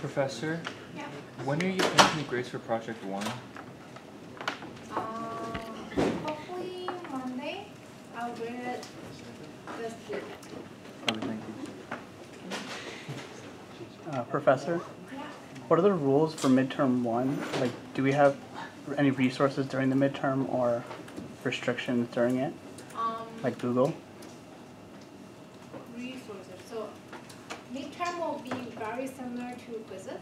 Professor, Yeah. when are you finishing the grades for project one? Um, hopefully Monday, I'll bring it this week. Okay, thank you. Uh, Professor, Yeah. what are the rules for midterm one? Like, do we have any resources during the midterm or restrictions during it, Um, like Google? resources, so midterm will be very similar to quizzes.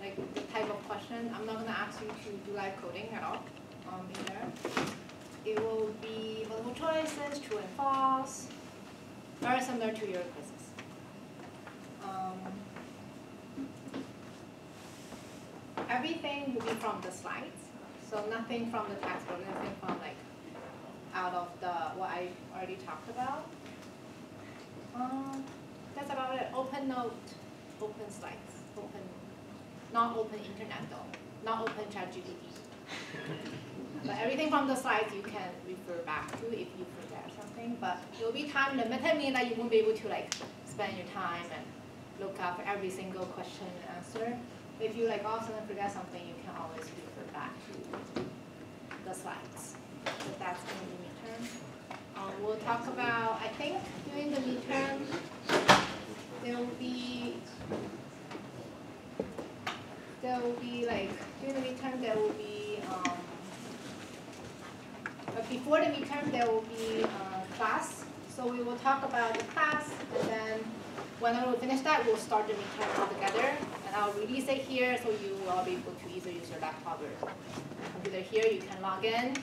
Like the type of question, I'm not gonna ask you to do live coding at all, um, in there. It will be multiple choices, true and false, very similar to your quizzes. Um, everything will be from the slides, so nothing from the textbook, nothing from like out of the, what I already talked about. Um, that's about it, open note, open slides, open, not open internet though, not open ChatGPT. But everything from the slides you can refer back to if you forget but it will be time limited, meaning that you won't be able to like spend your time and look up every single question and answer. If you like all of a sudden forget something, you can always refer back to the slides. But that's gonna be midterm. Um, we'll talk about, I think during the midterm, there will be, there will be like, during the midterm, there will be, um, but before the midterm, there will be, uh, class. So we will talk about the class, and then when we finish that, we'll start the midterm altogether. And I'll release it here, so you will be able to either use your laptop or computer here, you can log in.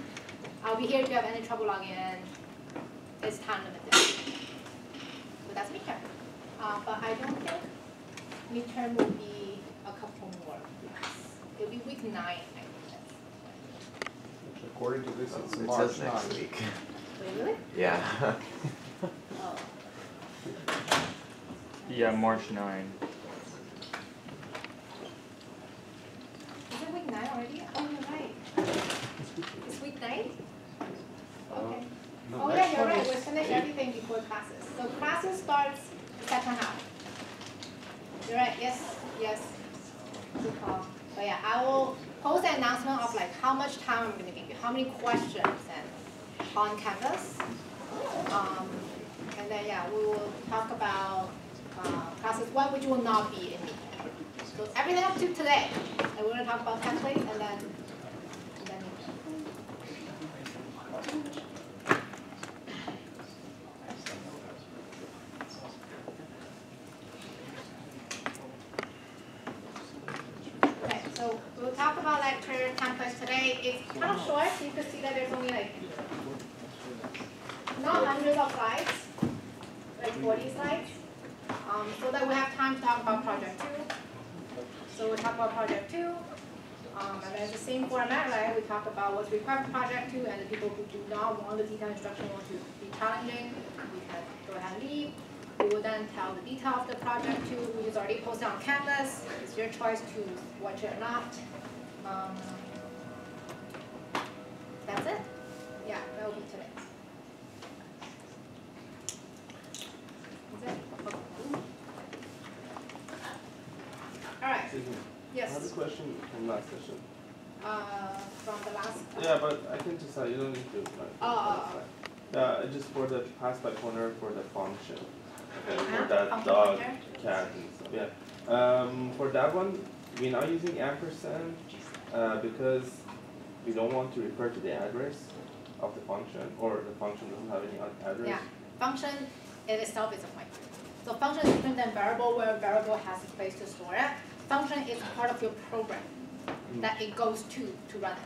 I'll be here if you have any trouble logging in. It's time limited. So that's midterm. Uh, but I don't think midterm will be a couple more weeks. It'll be week nine, I think. According to this, it's It March next week. Wait, really? Yeah. Oh. Yeah, March nine. Is it week nine already? Oh, you're right. It's week nine? Uh, okay. No, Oh, yeah, you're right, is we finished eight. everything before classes. So classes starts second half. You're right, yes, yes. Good call. But yeah, I will post an announcement of like how much time I'm gonna give you, how many questions and on Canvas. Um, and then, yeah, we will talk about, uh, classes one, which will not be in midterm. So everything up to today, and we're gonna talk about templates and then, and then Okay, so we'll talk about lecture templates today. It's kind of short, you can see that there's only like, not hundreds of slides, like forty slides. Um, so that we have time to talk about project two. So we'll talk about project two. Um, and then the same format, right? We talk about what's required for project two and the people who do not want the detailed instruction, want to be challenging, we can go ahead and leave. We will then tell the detail of the project two, which is already posted on Canvas. It's your choice to watch it or not. Um, that's it. Yeah, that will be today. That's it. Okay. All right, Excuse me. I have a question from last session. Uh, from the last. Yeah, but I can just, uh, you don't need to. like, Oh, oh, Uh, just for the pass by corner for the function. Okay, for that dog, cat and stuff, yeah. Um, for that one, we're not using ampersand, uh, because we don't want to refer to the address of the function, or the function doesn't have any address. Yeah, function in itself is a pointer. So function is different than variable, where variable has a place to store it. Function is part of your program. That it goes to, to run it.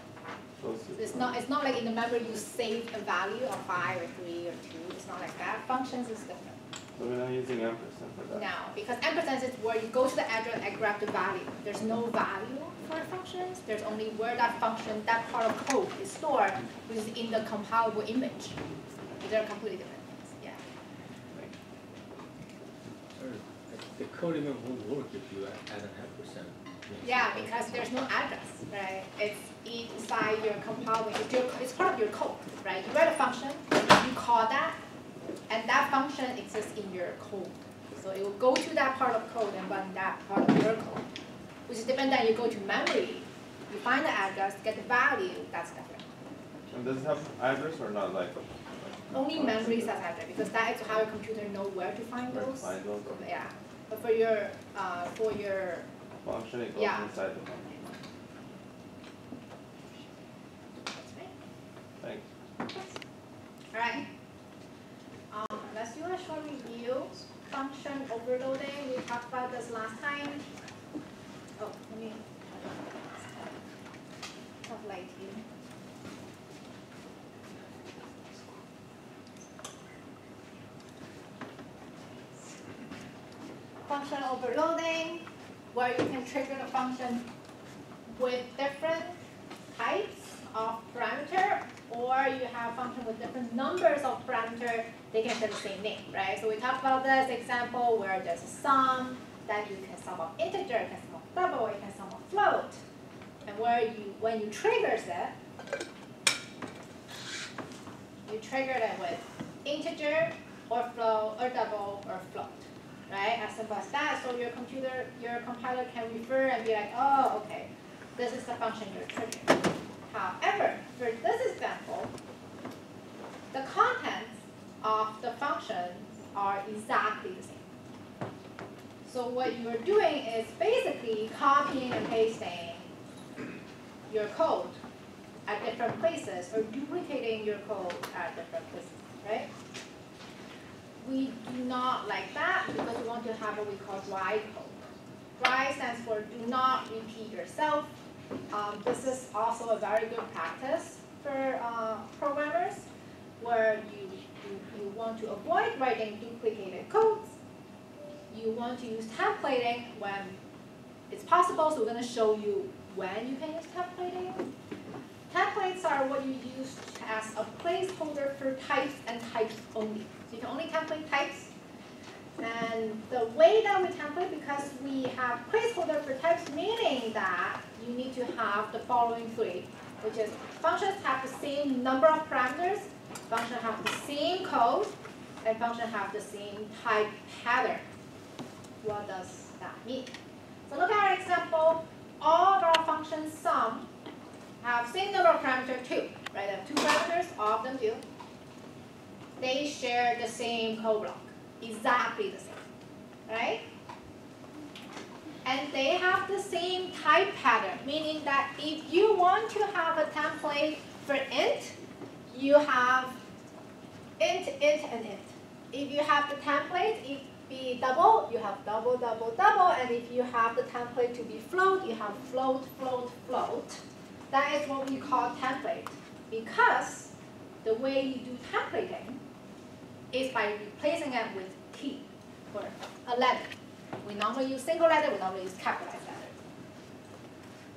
So it's- not, it's not like in the memory you save a value of five or three or two, it's not like that. Functions is different. So we're not using ampersand for that. Now, because ampersand is where you go to the address and grab the value. There's no value for functions, there's only where that function, that part of code is stored, which is in the compilable image. They're completely different things, yeah. The coding won't work if you add an ampersand. Yeah, because there's no address, right? It's inside your compilable, it's your, it's part of your code, right? You write a function, you call that, and that function exists in your code. So it will go to that part of code and run that part of your code. Which is different than you go to memory, you find the address, get the value, that's different. And does it have address or not, like? Only memory it's says address, because that is how your computer know where to find Where to those. find those. Yeah, but for your, uh, for your, Function, it goes Yeah. inside the function. that's right. Thanks. Alright. Um, let's do a short review. Function overloading, we talked about this last time. Oh, let me. Have light here. Function overloading, where you can trigger the function with different types of parameter, or you have function with different numbers of parameter, they can share the same name, right? So we talked about this example where there's a sum that you can sum of integer, you can sum of double, you can sum of float. And where you, when you trigger it, you trigger it with integer or float or double or float, right? As simple as that. So your computer, your compiler can refer and be like, oh, okay, this is the function you're triggering. However, for this example, the contents of the function are exactly the same. So what you are doing is basically copying and pasting your code at different places or duplicating your code at different places, right? We do not like that because we want to have what we call dry code. Dry stands for do not repeat yourself. Um, this is also a very good practice for uh, programmers where you, you, you want to avoid writing duplicated codes. You want to use templating when it's possible, so we're going to show you when you can use templating. Templates are what you use as a placeholder for types and types only. So you can only template types. And the way that we template, because we have placeholder for types, meaning that you need to have the following three, which is functions have the same number of parameters, function have the same code, and function have the same type pattern. What does that mean? So look at our example. All of our functions sum have same number of parameters too, right? They have two parameters, all of them do. They share the same code block, exactly the same, right? And they have the same type pattern, meaning that if you want to have a template for int, you have int, int, and int. If you have the template, if be double, you have double, double, double, and if you have the template to be float, you have float, float, float. That is what we call template. Because the way you do templating is by replacing it with T or a letter. We normally use single letter, we normally use capitalized letter.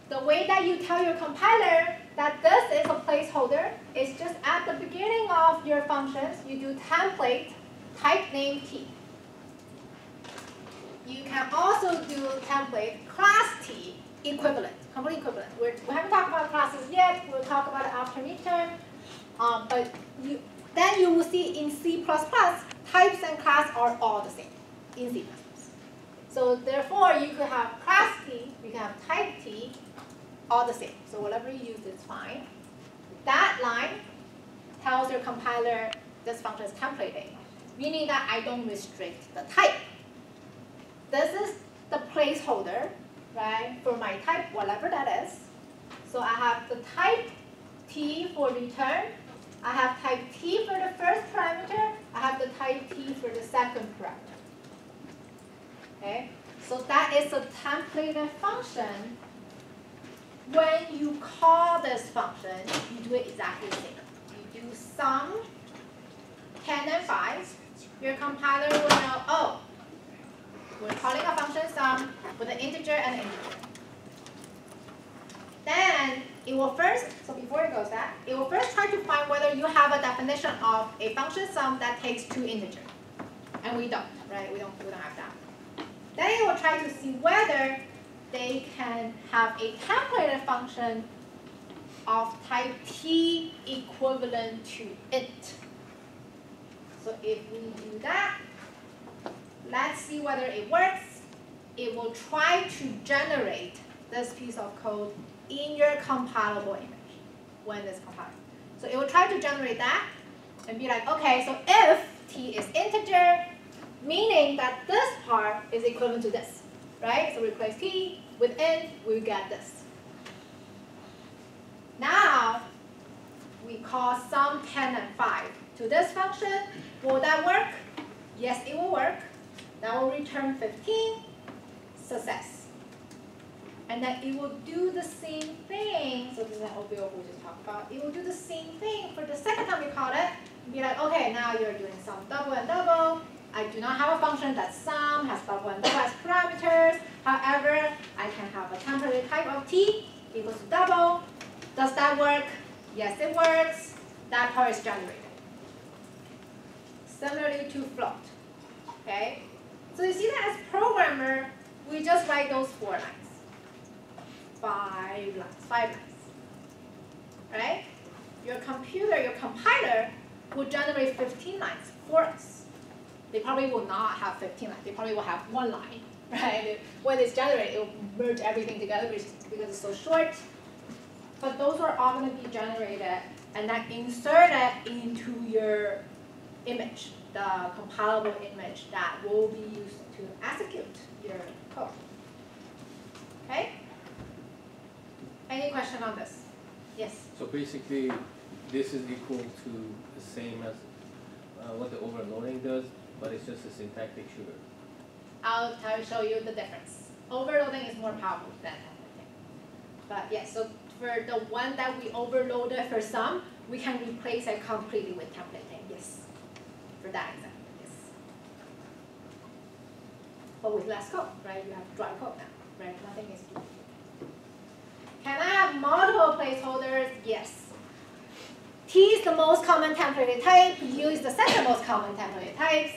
The way that you tell your compiler that this is a placeholder is just at the beginning of your functions, you do template type name T. You can also do template class T equivalent, complete equivalent. We're, we haven't talked about classes yet. We'll talk about it after midterm. Um, but you, then you will see in C++, types and class are all the same in C++. So therefore, you could have class T, you can have type T, all the same. So whatever you use is fine. That line tells your compiler this function is templating, meaning that I don't restrict the type. This is the placeholder, right, for my type, whatever that is. So I have the type T for return. I have type T for the first parameter. I have the type T for the second parameter. Okay, so that is a templated function. When you call this function, you do it exactly the same. You do sum 10 and 5. Your compiler will know, oh, we're calling a function sum with an integer and an integer. It will first, so before it goes that, it will first try to find whether you have a definition of a function sum that takes two integers. And we don't, right? We don't, we don't have that. Then it will try to see whether they can have a templated function of type t equivalent to it. So if we do that, let's see whether it works. It will try to generate this piece of code in your compilable image when it's compiled. So it will try to generate that and be like, okay, so if t is integer, meaning that this part is equivalent to this, right? So replace t with n, we get this. Now, we call sum 10 and 5 to this function. Will that work? Yes, it will work. That will return 15, success. And then it will do the same thing. So this is an we just talked about. It will do the same thing for the second time we call it. Be like, okay, now you're doing sum double and double. I do not have a function that sum has double and double as parameters. However, I can have a temporary type of t equals to double. Does that work? Yes, it works. That part is generated. Similarly to float. Okay? So you see that as programmer, we just write those four lines. Five lines, five lines. Right? Your computer, your compiler will generate 15 lines for us. They probably will not have 15 lines. They probably will have one line, right? When it's generated, it will merge everything together because it's so short. But those are all going to be generated and then inserted into your image, the compilable image that will be used to execute your code. Okay? Any question on this? Yes? So basically, this is equal to the same as uh, what the overloading does, but it's just a syntactic sugar. I'll, I'll show you the difference. Overloading is more powerful than templating. But yes, so for the one that we overloaded for sum, we can replace it completely with templating, yes. For that example, yes. But with less code, right? You have dry code now, right? Nothing is due. Can I have multiple placeholders? Yes. T is the most common template type, U is the second most common template types.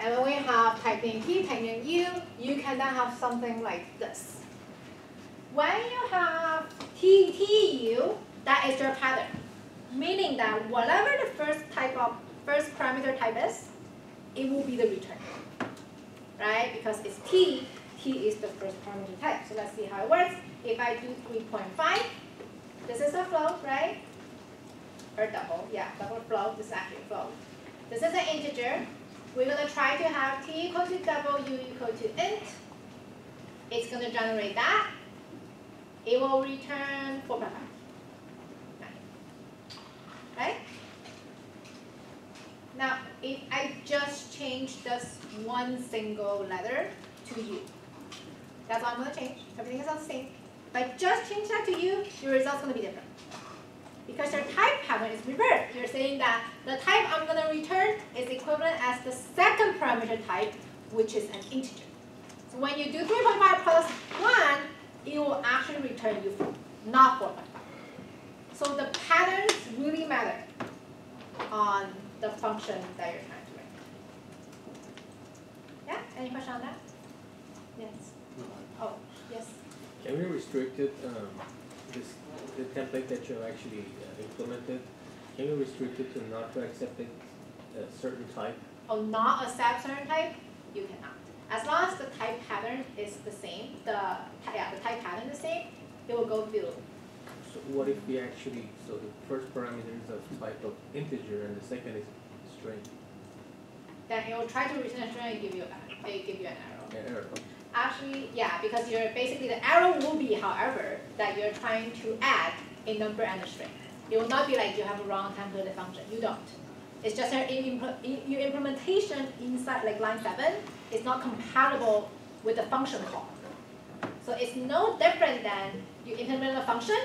And when we have type name T, type name U, you can then have something like this. When you have T, T, U, that is your pattern. Meaning that whatever the first type of, first parameter type is, it will be the return. Right? Because it's T, T is the first parameter type. So let's see how it works. If I do 3.5, this is a float, right? Or double, yeah, double float, this is actually float. This is an integer. We're gonna try to have t equal to double, u equal to int. It's gonna generate that. It will return 4.5. Right? Now, if I just change this one single letter to u, that's all I'm gonna change. Everything is all the same. If I just change that to u, your result's gonna be different. Because your type pattern is reversed. You're saying that the type I'm going to return is equivalent as the second parameter type, which is an integer. So when you do 3.5 plus 1, it will actually return you 4, not 4.5. So the patterns really matter on the function that you're trying to write. Yeah? Any question on that? Yes. Oh, yes. Can we restrict it, um, this, the template that you actually uh, implemented, can we restrict it to not to accept a, a certain type? or not accept certain type, you cannot. As long as the type pattern is the same, the yeah, the type pattern is the same, it will go through. So what if we actually, so the first parameter is of type of integer and the second is string, Then it will try to return a string and give you a, give you an arrow. an error? Actually, yeah, because you're basically the error will be, however, that you're trying to add a number and a string. It will not be like you have a wrong templated function. You don't. It's just that in, impl- in, your implementation inside like line seven is not compatible with the function call. So it's no different than you implement a function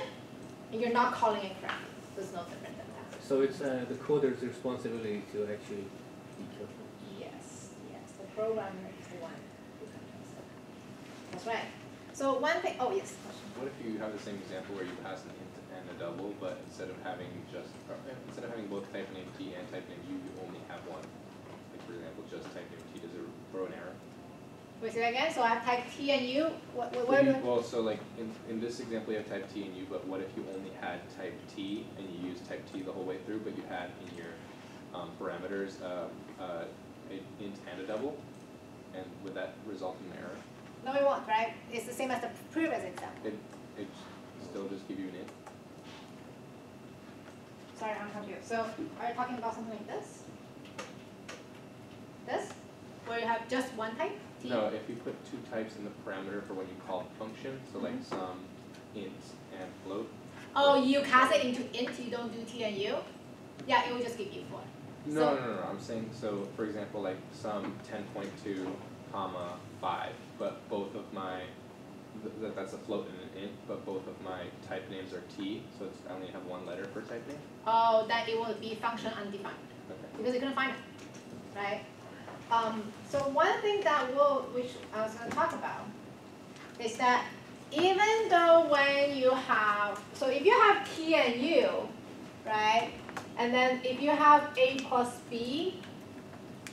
and you're not calling it correctly. So it's no different than that. So it's, uh, the coder's responsibility to actually be careful. Yes, yes, the programmer is the one who controls it. That's right. So one thing, oh yes. What if you have the same example where you pass an int and a double, but instead of having just, uh, instead of having both type name t and type name u, you only have one? Like for example, just type name t, does it throw an error? Wait, say that again, so I have type T and U, what, what, what, you- Well, so like, in, in this example, you have type t and u, but what if you only had type t and you used type t the whole way through, but you had in your, um, parameters, um, uh, an int and a double? And would that result in an error? No, we won't, right? It's the same as the previous example. It, it still just give you an int? Sorry, I'm confused. So are you talking about something like this? This? Where you have just one type? T? No, if you put two types in the parameter for when you call the function, so like Mhm. sum int and float. Oh, you cast it into int, you don't do T and U? Yeah, it will just give you four. No, So- no, no, no, I'm saying, so for example, like sum ten point two comma five, but both of my, that, that's a float and an int, but both of my type names are T, so it's, I only have one letter per type name? Oh, that it will be function undefined. Okay. because you couldn't find it, right? Um, so one thing that will, which I was gonna talk about, is that even though when you have, so if you have T and U, right? And then if you have A plus B,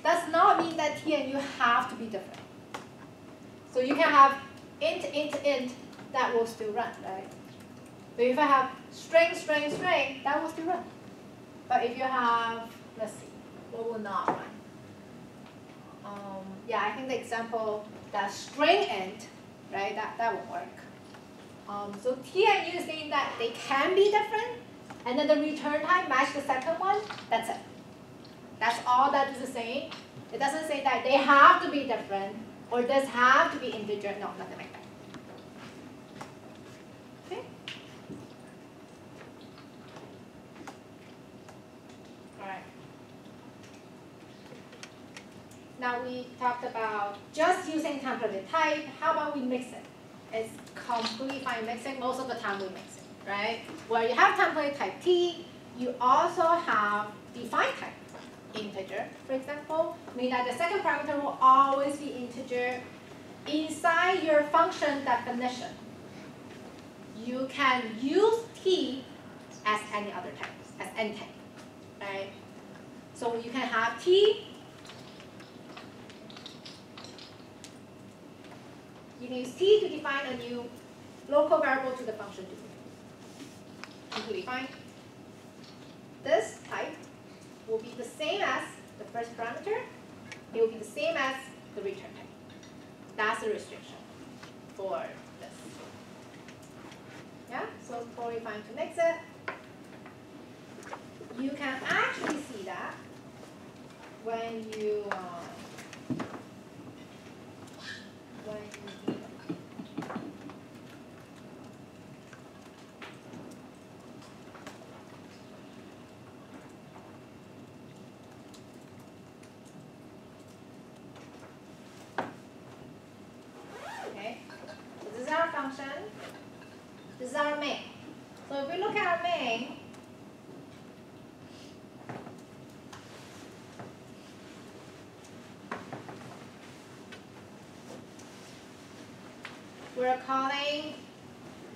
does not mean that T and U have to be different. So you can have int, int, int, that will still run, right? So if I have string, string, string, that will still run. But if you have, let's see, what will not run? Um, yeah, I think the example, that string int, right, that, that will work. Um, so T and U saying that they can be different, and then the return type match the second one, that's it. That's all that is saying. It doesn't say that they have to be different, or does have to be integer, no, nothing like that. Okay? Alright. Now we talked about just using template type, how about we mix it? It's completely fine mixing, most of the time we mix it, right? Where you have template type T, you also have defined type integer, for example, mean that the second parameter will always be integer. Inside your function definition, you can use T as any other type, as any type, right? So you can have T. You can use T to define a new local variable to the function to completely fine. This type will be the same as the first parameter. It will be the same as the return type. That's the restriction for this. Yeah, so it's totally fine to mix it. You can actually see that when you um, when you Okay, so this is our function. This is our main. So if we look at our main, calling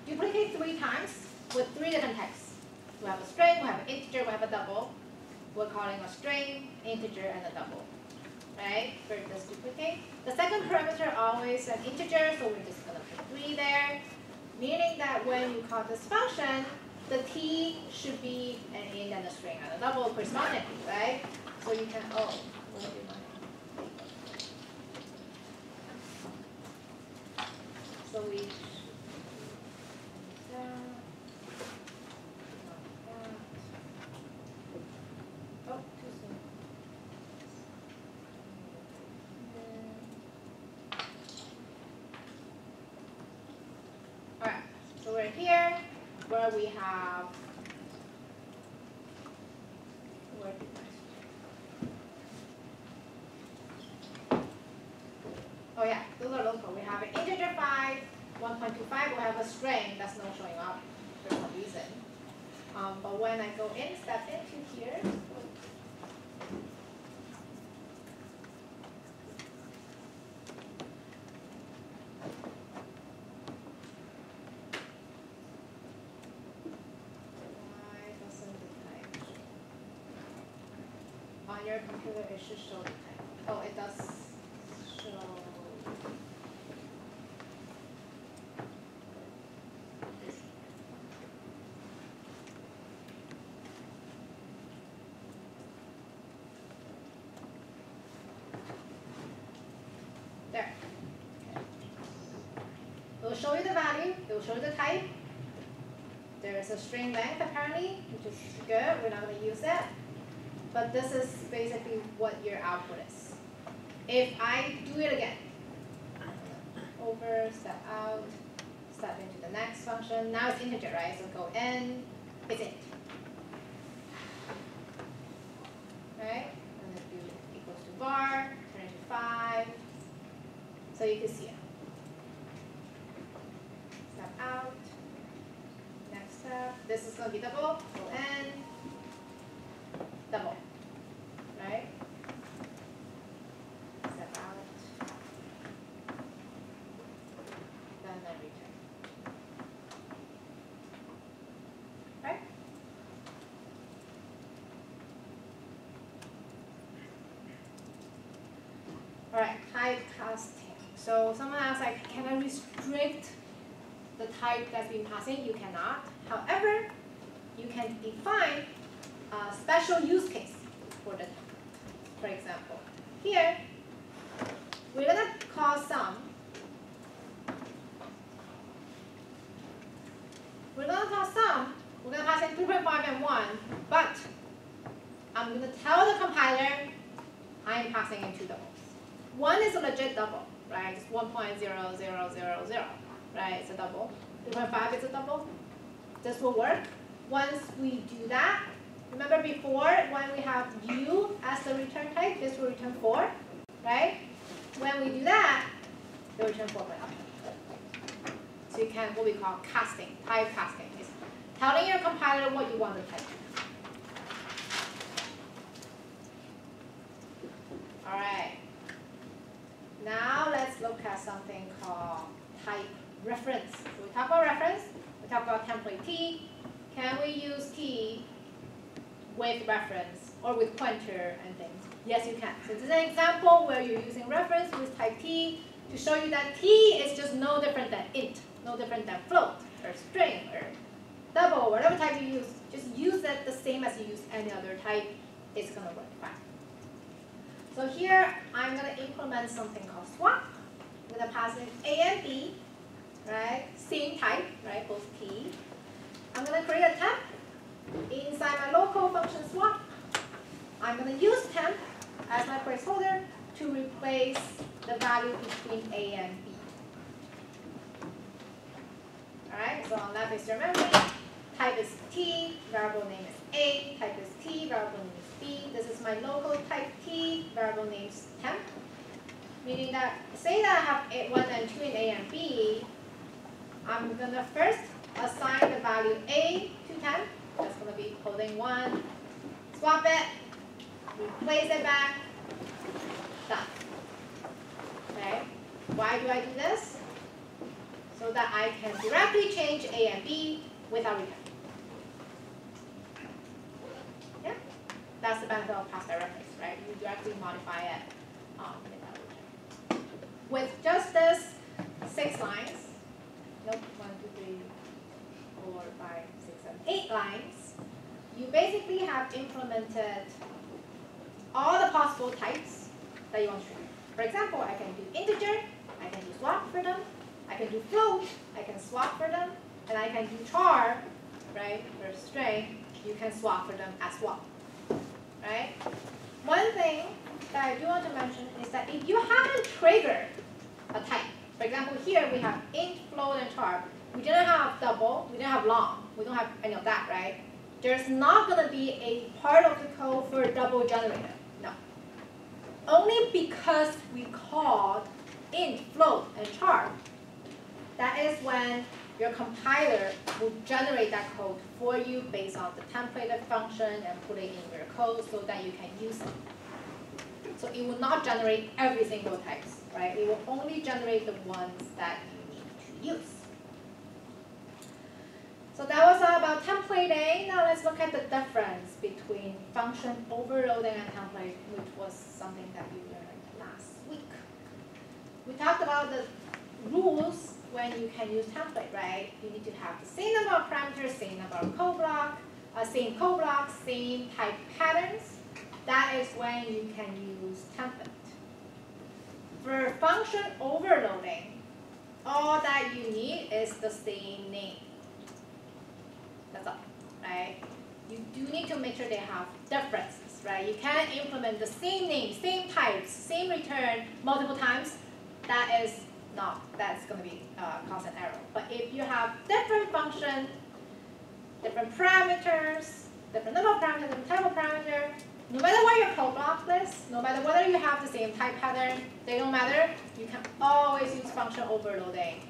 duplicate three times with three different texts. We have a string, we have an integer, we have a double. We're calling a string, integer, and a double. Right? For this duplicate. The second parameter always an integer, so we're just gonna put three there. Meaning that when you call this function, the t should be an int and a string and a double correspondingly, right? So you can oh, where did my So we that, that. Oh, too soon. Alright, so we're here where we have Oh yeah, those are local. We have an integer five, one point two five, we have a string that's not showing up for some reason. Um, but when I go in, step into here, why doesn't the type show? On your computer, it should show the type. Oh, it does show. this. will show you the value, it will show you the type. There's a string length apparently, which is good, we're not gonna use it. But this is basically what your output is. If I do it again, over, step out, step into the next function, now it's integer, right? So go in, it's int. Right? And then do equals to bar, turn it to five. So you can see it. Step out. Next step. This is gonna be double. Go in. Double. Right? Step out. Then I return. Right? Alright, type casting. So someone asked like, can I restrict the type that's been passing? You cannot. However, you can define a special use case for the type. For example, here, we're gonna call sum. We're gonna call sum, we're gonna pass in 3.5 and 1, but I'm gonna tell the compiler I'm passing in two doubles. One is a legit double, right? It's 1.0000, right? It's a double. 3.5 is a double. This will work. Once we do that, remember before when we have u as the return type, this will return 4, right? When we do that, it will return 4 by So you can, what we call casting, type casting. is telling your compiler what you want to type. All right. Now let's look at something called type reference. So we talk about reference, we talk about template T. Can we use T with reference or with pointer and things? Yes, you can. So this is an example where you're using reference with type T to show you that T is just no different than int, no different than float or string or double, whatever type you use. Just use it the same as you use any other type. It's gonna work fine. So here, I'm gonna implement something called swap. I'm gonna pass in A and B, right? Same type, right, both T. I'm gonna create a temp. Inside my local function swap, I'm gonna use temp as my placeholder to replace the value between A and B. Alright, so on that base your memory, type is T, variable name is A, type is T, variable name is This is my local type T, variable names temp. Meaning that, say that I have a, 1 and 2 in A and B, I'm gonna first assign the value A to temp. That's gonna be holding 1, swap it, replace it back, done. Okay, why do I do this? So that I can directly change A and B without return. That's the benefit of pass by reference, right? You directly modify it um, without return. With just this six lines, nope, one, two, three, four, five, six, seven, eight lines, you basically have implemented all the possible types that you want to treat. For example, I can do integer, I can do swap for them, I can do float, I can swap for them, and I can do char, right, for string, you can swap for them as well, right? One thing that I do want to mention is that if you haven't triggered a type, for example, here we have int, float, and char, we didn't have double, we didn't have long, we don't have any of that, right? There's not gonna be a part of the code for double generator, no. Only because we called int, float, and char that is when your compiler will generate that code for you based on the templated function and put it in your code so that you can use it. So it will not generate every single types, right? It will only generate the ones that you need to use. So that was all about templating. Now let's look at the difference between function overloading and template, which was something that we learned last week. We talked about the rules when you can use template, right? You need to have the same number of parameters, same number of code block, uh, same code block, same type patterns. That is when you can use template. For function overloading, all that you need is the same name. That's all, right? You do need to make sure they have differences, right? You can't implement the same name, same types, same return multiple times. That is not, that's gonna be uh, cause an error. But if you have different function, different parameters, different number of parameters, different type of parameter, no matter what your code block is, no matter whether you have the same type pattern, they don't matter. You can always use function overloading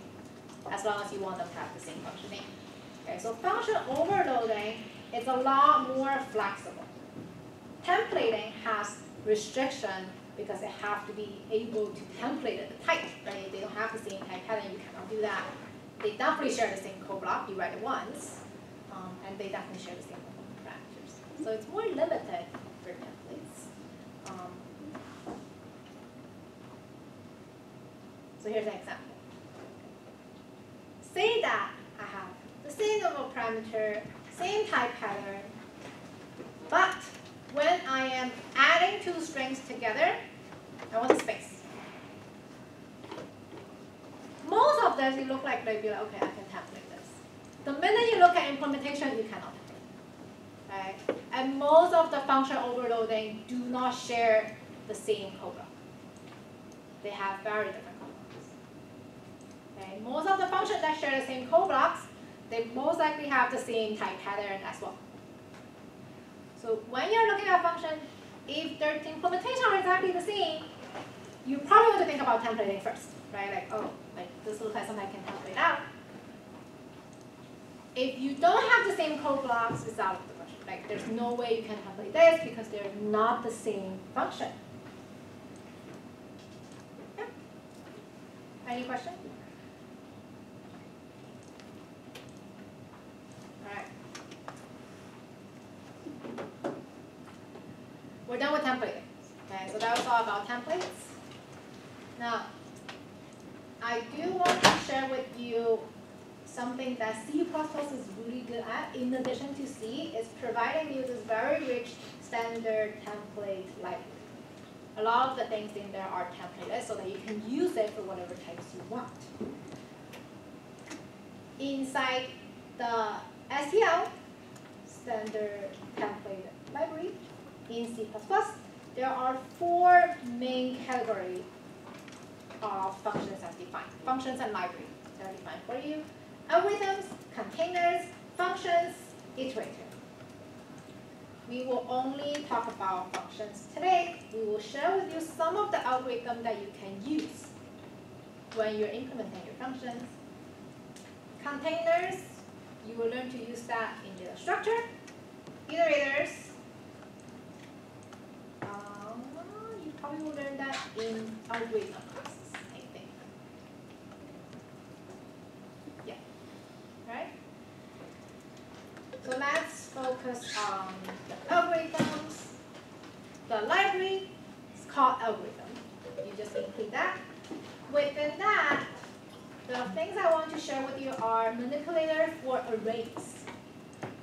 as long as you want them to have the same function name. Okay, so function overloading is a lot more flexible. Templating has restriction because they have to be able to template the type, right? They don't have the same type pattern, you cannot do that. They definitely share the same code block, you write it once, um, and they definitely share the same parameters. So it's more limited for templates. Um, so here's an example. Say that I have the same number of parameter, same type pattern, but when I am adding two strings together, I want a space. Most of this, you look like they'd like, okay, I can tap like this. The minute you look at implementation, you cannot. Right? And most of the function overloading do not share the same code block. They have very different code blocks. Okay? Most of the functions that share the same code blocks, they most likely have the same type pattern as well. So when you're looking at a function, if their implementation are exactly the same, you probably want to think about templating first, right? Like, oh, like this looks like something I can template out. If you don't have the same code blocks, it's out of the question. Like, there's no way you can template this because they're not the same function. Yeah. Any question? All right. We're done with templating. Okay, so that was all about templates. Now, I do want to share with you something that C++ is really good at, in addition to C, is providing you this very rich standard template library. A lot of the things in there are templated so that you can use it for whatever types you want. Inside the STL, standard template library, in C++, there are four main categories of functions as defined. Functions and library that are defined for you. Algorithms, containers, functions, iterator. We will only talk about functions today. We will share with you some of the algorithm that you can use when you're implementing your functions. Containers, you will learn to use that in data structure. Iterators, um, you probably will learn that in algorithm classes, I think. Yeah, right? So let's focus on the algorithms. The library is called algorithm. You just include that. Within that, the things I want to share with you are manipulator for arrays.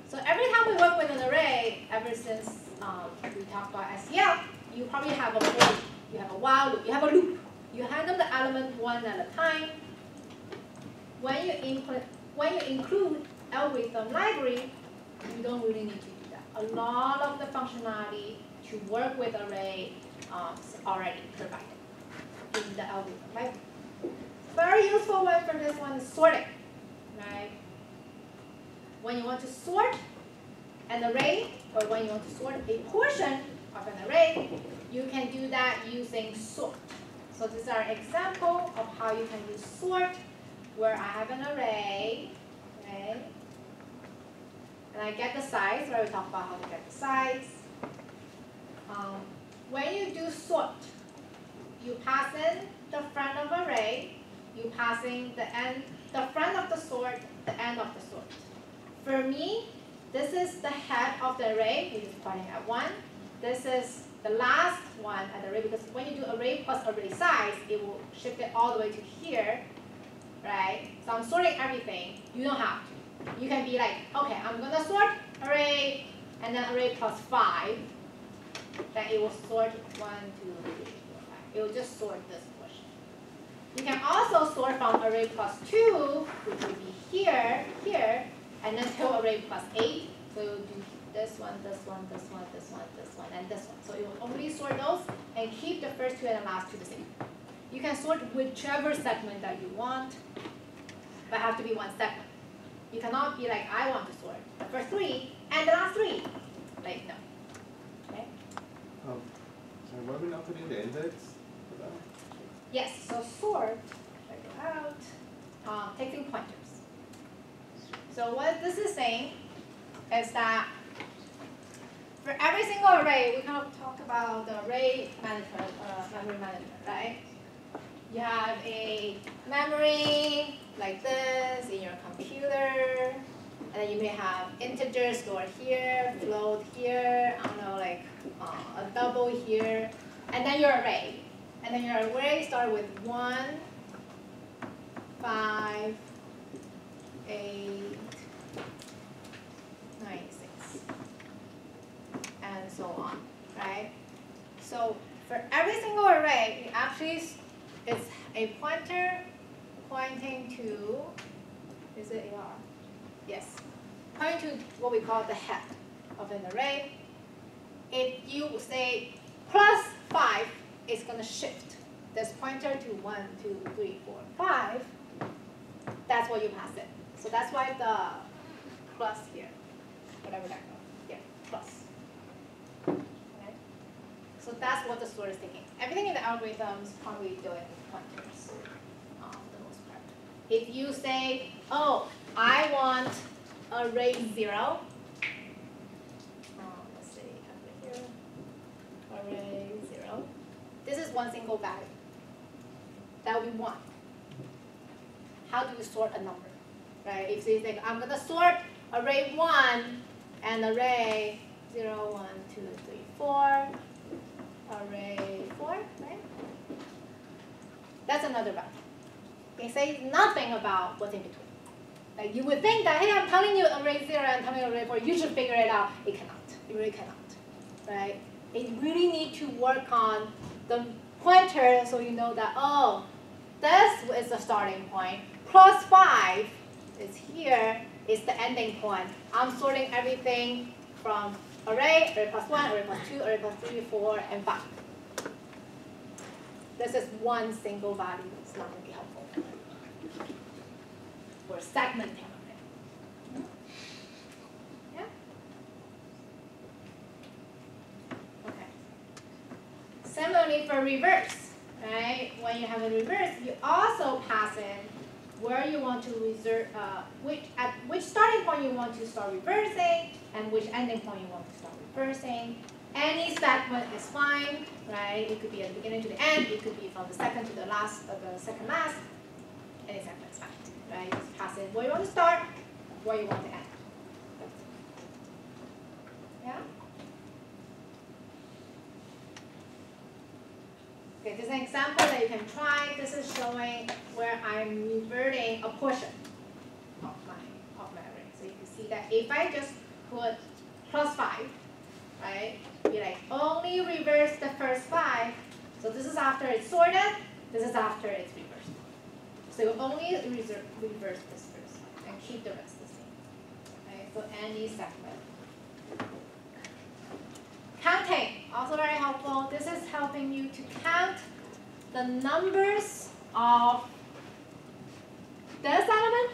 So every time we work with an array, ever since um, we talked about SEL, you probably have a for, you have a while loop, you have a loop. You handle the element one at a time. When you input, when you include algorithm library, you don't really need to do that. A lot of the functionality to work with array um, is already provided in the algorithm library. Very useful one for this one is sorting, right? When you want to sort an array, or when you want to sort a portion of an array, you can do that using sort. So these are example of how you can use sort, where I have an array, okay? And I get the size, where we talk about how to get the size. Um, when you do sort, you pass in the front of array, you passing the end, the front of the sort, the end of the sort. For me, this is the head of the array, which is pointing at one. This is the last one at the array, because when you do array plus array size, it will shift it all the way to here, right? So I'm sorting everything. You don't have to. You can be like, okay, I'm gonna sort array, and then array plus five. Then it will sort one, two, three, four, five. It will just sort this portion. You can also sort from array plus two, which would be here, here, and then to array plus eight. So you'll do this one, this one, this one, this one, this one, and this one. So you will only sort those and keep the first two and the last two the same. You can sort whichever segment that you want, but have to be one segment. You cannot be like, I want to sort the first three and the last three. Like, no. Okay? Um, sorry, why are we not putting the index for that? Yes, so sort, check it out, um, taking pointers. So what this is saying is that for every single array, we kind of talk about the array management, uh, memory management, right? You have a memory like this in your computer, and then you may have integers stored here, float here, I don't know, like uh, a double here, and then your array. And then your array start with one, five, eight. So on, right? So for every single array, it actually is a pointer pointing to, is it AR? Yes, pointing to what we call the head of an array. If you say plus five, it's gonna shift this pointer to one, two, three, four, five. That's what you pass it. So that's why the plus here, whatever that goes, here, plus. Okay? So that's what the sort is thinking. Everything in the algorithm is probably doing pointers, um, the most part. If you say, oh, I want array zero, um, let's see, over here, array zero. This is one single value. That be one. How do you sort a number? Right? If you think I'm gonna sort array one and array zero, one, two, three, four, array four, right? That's another value. It says nothing about what's in between. Like you would think that, hey, I'm telling you array zero and telling you array four, you should figure it out. It cannot. It really cannot. Right? It really need to work on the pointer so you know that, oh, this is the starting point. Plus five is here, is the ending point. I'm sorting everything from array, array plus one, array plus two, array plus three, four, and five. This is one single value. It's not going to be helpful. We're segmenting. Yeah? Okay. Similarly for reverse, right? When you have a reverse, you also pass in where you want to reserve, uh, which at which starting point you want to start reversing, and which ending point you want to start reversing. Any segment is fine, right? It could be at the beginning to the end. It could be from the second to the last, uh, the second last. Any segment is fine, right? Just pass in where you want to start, where you want to end. Yeah. Okay, this is an example that you can try. This is showing where I'm reverting a portion of my of my array. So you can see that if I just put plus five, right? Be like only reverse the first five. So this is after it's sorted. This is after it's reversed. So you only reserve, reverse this first and keep the rest the same. Okay, so any segment. Counting, also very helpful. This is helping you to count the numbers of this element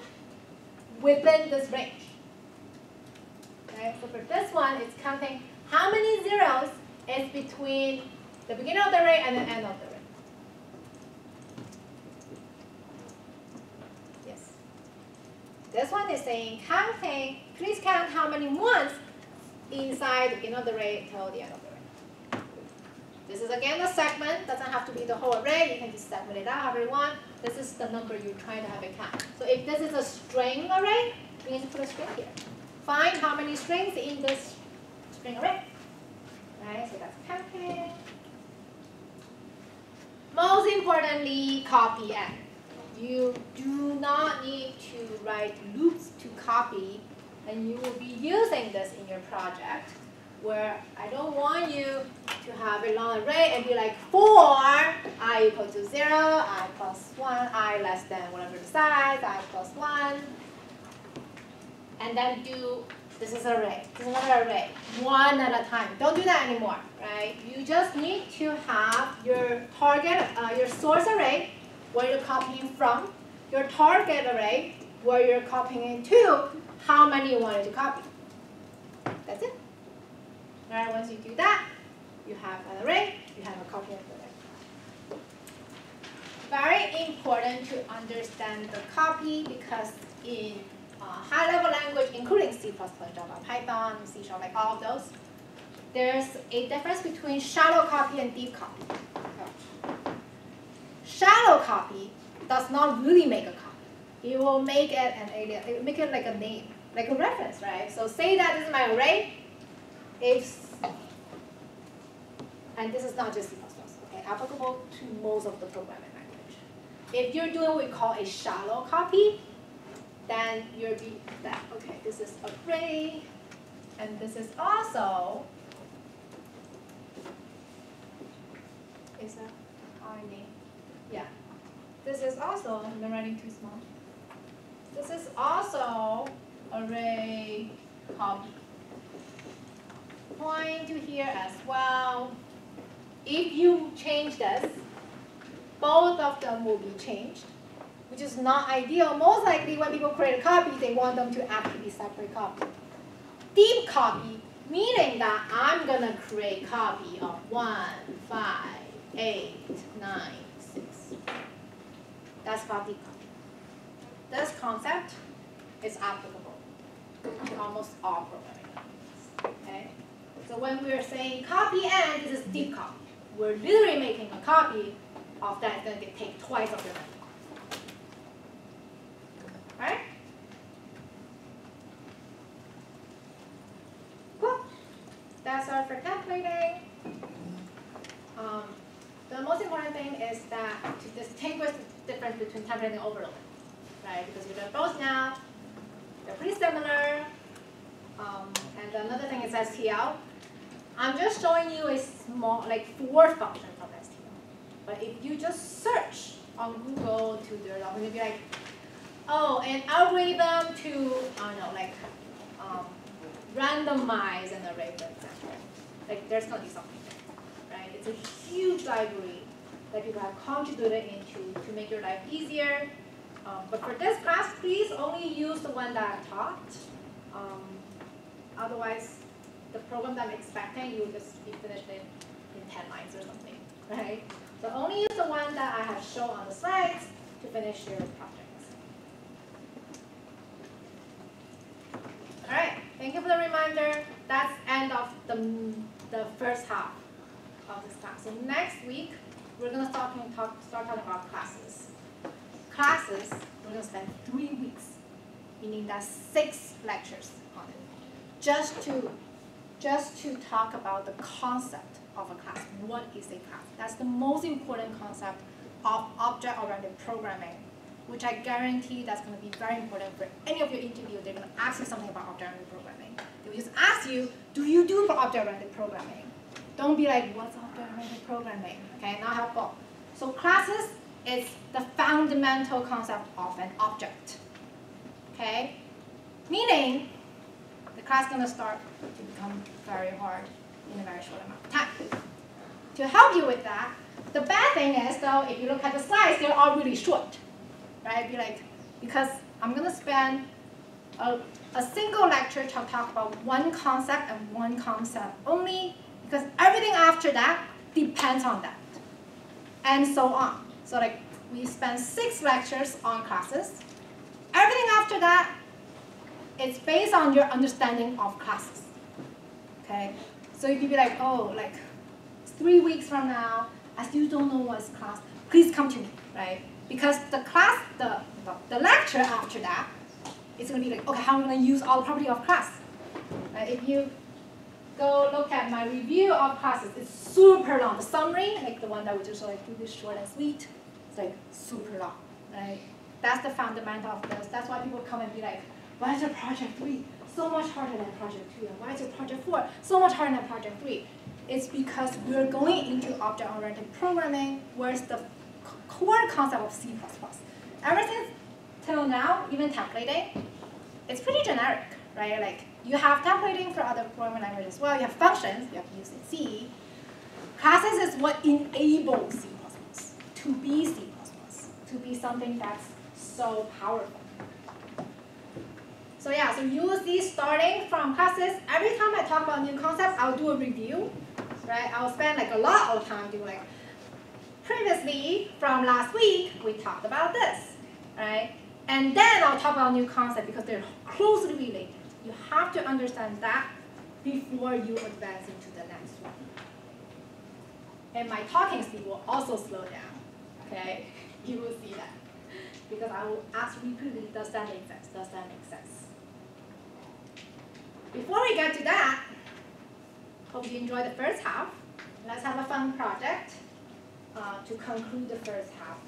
within this range. So for this one, it's counting how many zeros is between the beginning of the array and the end of the array. Yes. This one is saying counting, please count how many ones inside the beginning of the array till the end of the array. This is again a segment, doesn't have to be the whole array, you can just segment it out however you want. This is the number you're trying to have it count. So if this is a string array, to put a string here. Find how many strings in this string array. Right, so that's counting. Most importantly, copy n. You do not need to write loops to copy and you will be using this in your project where I don't want you to have a long array and be like for i equal to 0, i plus 1, i less than whatever the size, i plus 1. And then do, this is array, this is another array, one at a time. Don't do that anymore, right? You just need to have your target, uh, your source array, where you're copying from, your target array, where you're copying to, how many you wanted to copy. That's it. All right, once you do that, you have an array, you have a copy of the array. Very important to understand the copy because in uh, high-level language, including C++, Java, Python, C Sharp, like all of those, there's a difference between shallow copy and deep copy. Shallow copy does not really make a copy. It will make it an alien, it will make it like a name, like a reference, right? So say that this is my array, if and this is not just C++, okay, applicable to most of the programming language. If you're doing what we call a shallow copy, then you'll be that, okay, this is array, and this is also, is that RNA? Yeah. This is also, I'm I writing too small? This is also array copy. Point to here as well. If you change this, both of them will be changed, which is not ideal. Most likely when people create a copy, they want them to actually be separate copy. Deep copy, meaning that I'm gonna create a copy of one, five, eight, nine, six. That's called deep copy. This concept is applicable to almost all programming. Okay? So when we're saying copy and this is deep copy, we're literally making a copy of that then they take twice of your memory. Right? Cool. That's all for templating. Um, the most important thing is that to distinguish the difference between templating and overloading, right? Because you learn both now, they're pretty similar. Um, and another thing is STL. I'm just showing you a small, like four functions of STL. But if you just search on Google to their, I'm gonna be like, oh, an algorithm to, I don't know, like, um, randomize an array, for example. Like, there's gonna be something there, right? It's a huge library that people have contributed into to make your life easier. Um, but for this class, please only use the one that I taught. Um, otherwise, the program that I'm expecting, you will just be finished in, in 10 lines or something, right? So only use the one that I have shown on the slides to finish your projects. All right, thank you for the reminder. That's end of the, the first half of this class. So next week, we're gonna start talking, talk, start talking about classes. Classes, we're gonna spend three weeks, meaning that's six lectures on it, just to just to talk about the concept of a class. What is a class? That's the most important concept of object-oriented programming, which I guarantee that's going to be very important for any of your interview. They're going to ask you something about object-oriented programming. They will just ask you, do you do object-oriented programming? Don't be like, what's object-oriented programming? Okay, not helpful. So classes is the fundamental concept of an object. Okay? Meaning, the class is going to start to become very hard in a very short amount of time. To help you with that, the bad thing is though, if you look at the slides, they're all really short, right? Be like, because I'm going to spend a, a single lecture to talk about one concept and one concept only, because everything after that depends on that, and so on. So like, we spend six lectures on classes. Everything after that it's based on your understanding of classes. Okay? So you be like, oh, like three weeks from now, I still don't know what's class, please come to me, right? Because the class, the, the, lecture after that, it's gonna be like, okay, how am I gonna use all the property of class? Right? If you go look at my review of classes, it's super long. The summary, like the one that we just like really short and sweet, it's like super long, right? That's the fundamental of this. That's why people come and be like, why is your project three so much harder than project two? And why is your project four so much harder than project three? it's because we're going into object-oriented programming, where's the core concept of C++. Everything till now, even templating, it's pretty generic, right? Like you have templating for other programming languages as well. You have functions, you have use in C. Classes is what enables C++ to be C++, to be something that's so powerful. So yeah, so you will see starting from classes, every time I talk about new concept, I'll do a review, right? I'll spend like a lot of time doing like, previously, from last week, we talked about this, right? And then I'll talk about new concept because they're closely related. You have to understand that before you advance into the next one. And my talking speed will also slow down, okay? You will see that. Because I will ask repeatedly, does that make sense? Does that make sense? Before we get to that, hope you enjoy the first half. Let's have a fun project uh, to conclude the first half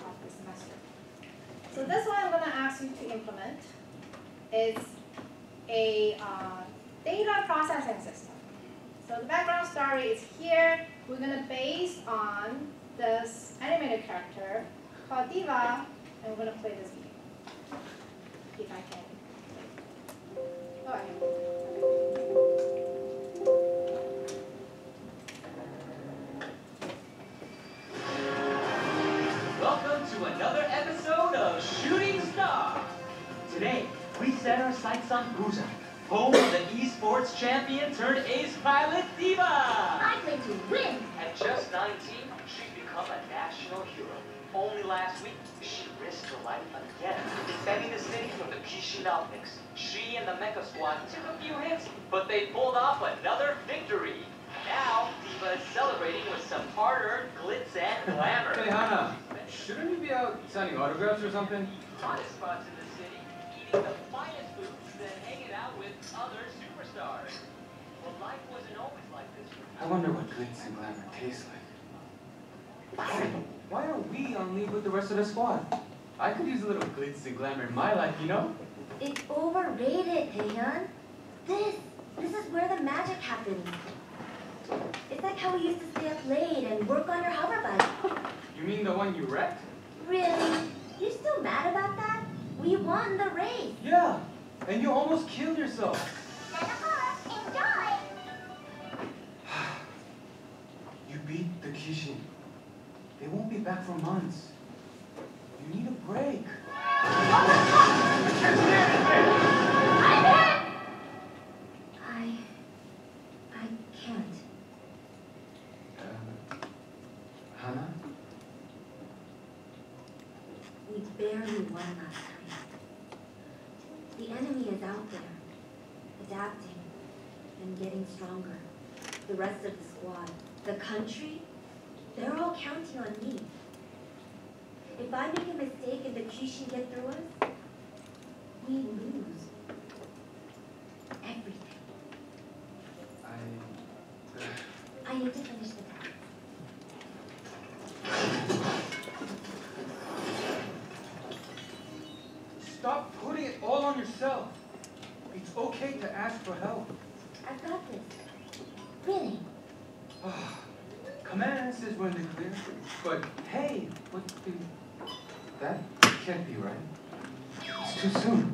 of the semester. So this one I'm going to ask you to implement is a uh, data processing system. So the background story is here. We're going to base on this animated character called D.Va, and we're going to play this game. If I can. Oh, I can. To another episode of Shooting Star. Today, we set our sights on Busan, home of the esports champion turned ace pilot D.Va. I'm going to win. At just 19, she's become a national hero. Only last week, she risked her life again, defending the city from the Gwishin Omnics. She and the MEKA Squad took a few hits, but they pulled off another victory. Now, D.Va is celebrating with some hard-earned glitz and glamour. Hey, Hana, shouldn't you be out signing autographs or something? hottest spots in the city, eating the finest foods, then hanging out with other superstars. Well, life wasn't always like this I wonder what glitz and glamour tastes like. Hey, why are we on leave with the rest of the squad? I could use a little glitz and glamour in my life, you know? It's overrated, Dae-hyun. This, this is where the magic happens. It's like how we used to stay up late and work on your hover bike. You mean the one you wrecked? Really? You're still mad about that? We won the race. Yeah, and you almost killed yourself. Enjoy. You beat the Gwishin. They won't be back for months. You need a break. I, I can't. Uh, Hana? We barely won last time. The enemy is out there, adapting and getting stronger. The rest of the squad, the country, they're all counting on me. If I make a mistake and the Gwishin get through us, we lose. Everything. I... I need to finish the task. Stop putting it all on yourself. It's okay to ask for help. I've got this. Really. Says when they're clear. But hey, what the... That can't be right. It's too soon.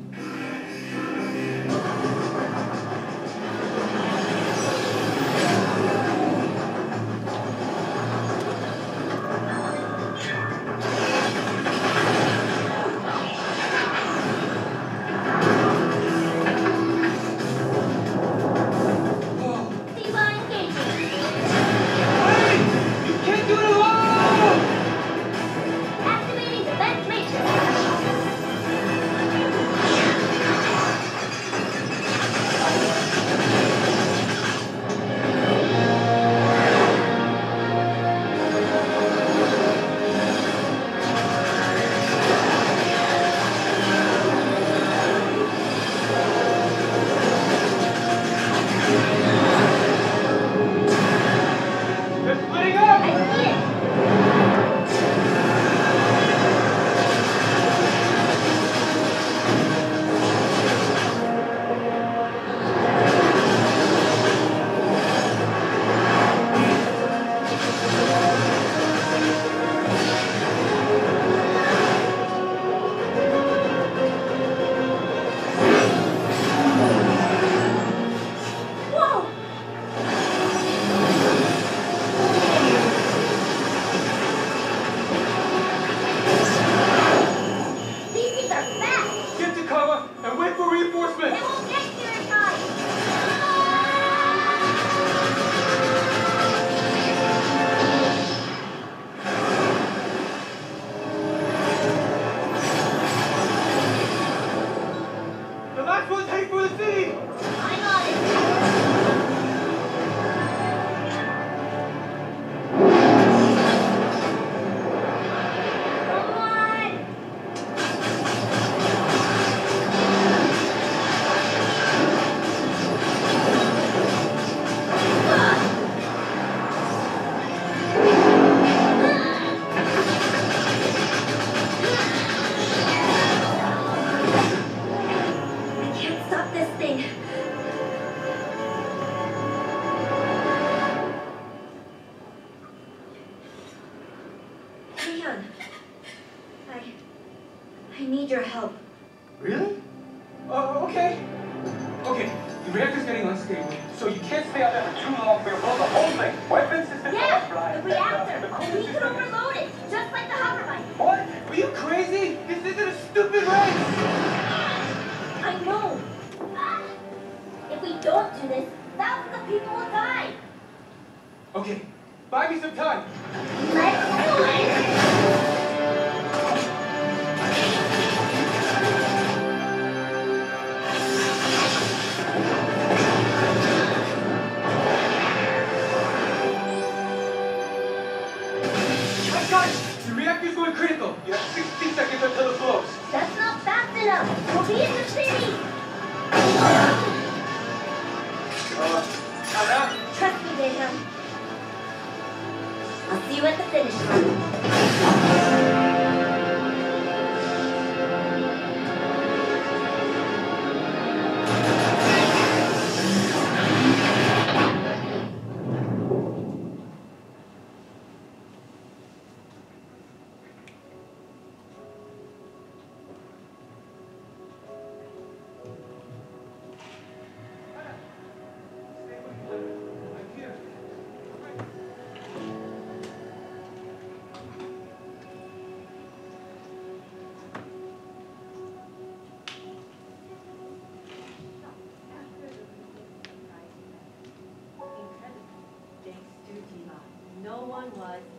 one was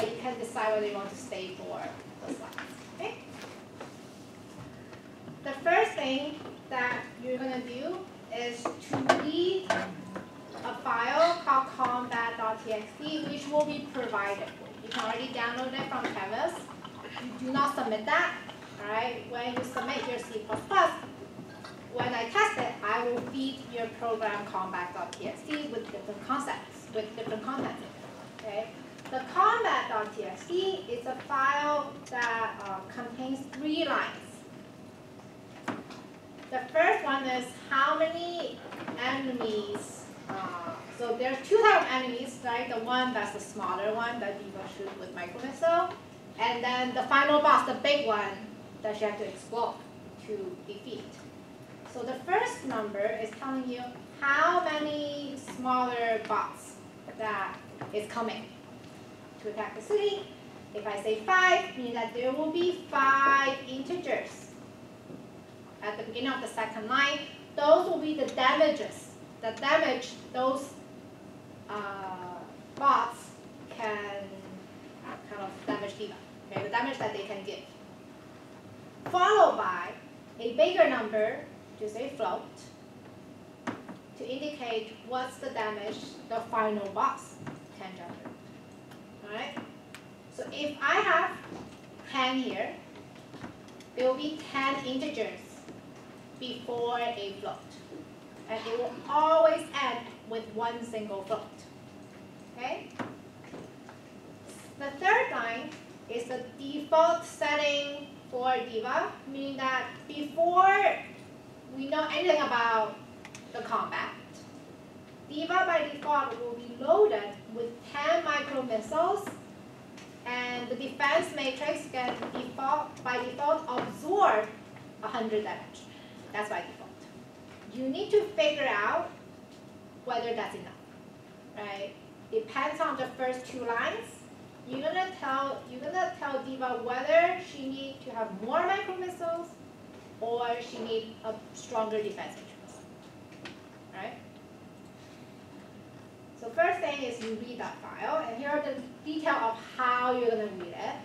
but you can decide whether you want to stay for the slides. Okay? The first thing that you're going to do is to read a file called combat.txt, which will be provided. You can already download it from Canvas. You do not submit that. All right? When you submit your C++, when I test it, I will feed your program combat.txt with different concepts, with different content. Okay? The combat.txt is a file that uh, contains three lines. The first one is how many enemies, uh, so there are two types of enemies, right? The one that's the smaller one that you will shoot with micro missile, and then the final boss, the big one that you have to explode to defeat. So the first number is telling you how many smaller bots that is coming to attack the city. If I say five, means that there will be five integers at the beginning of the second line. Those will be the damages. The damage those uh, bots can kind of damage D.Va. Okay, the damage that they can give. Followed by a bigger number, just a float, to indicate what's the damage the final boss can generate. Alright? So if I have 10 here, there will be 10 integers before a float. And it will always end with one single float. Okay? The third line is the default setting for D.Va, meaning that before we know anything about the combat, D.Va by default will be loaded with 10 micro missiles and the defense matrix can default by default absorb 100 damage. That's by default. You need to figure out whether that's enough, right? Depends on the first two lines. You're gonna tell you're gonna tell D.Va whether she needs to have more micro missiles or she needs a stronger defense matrix, right? So first thing is you read that file, and here are the detail of how you're gonna read it.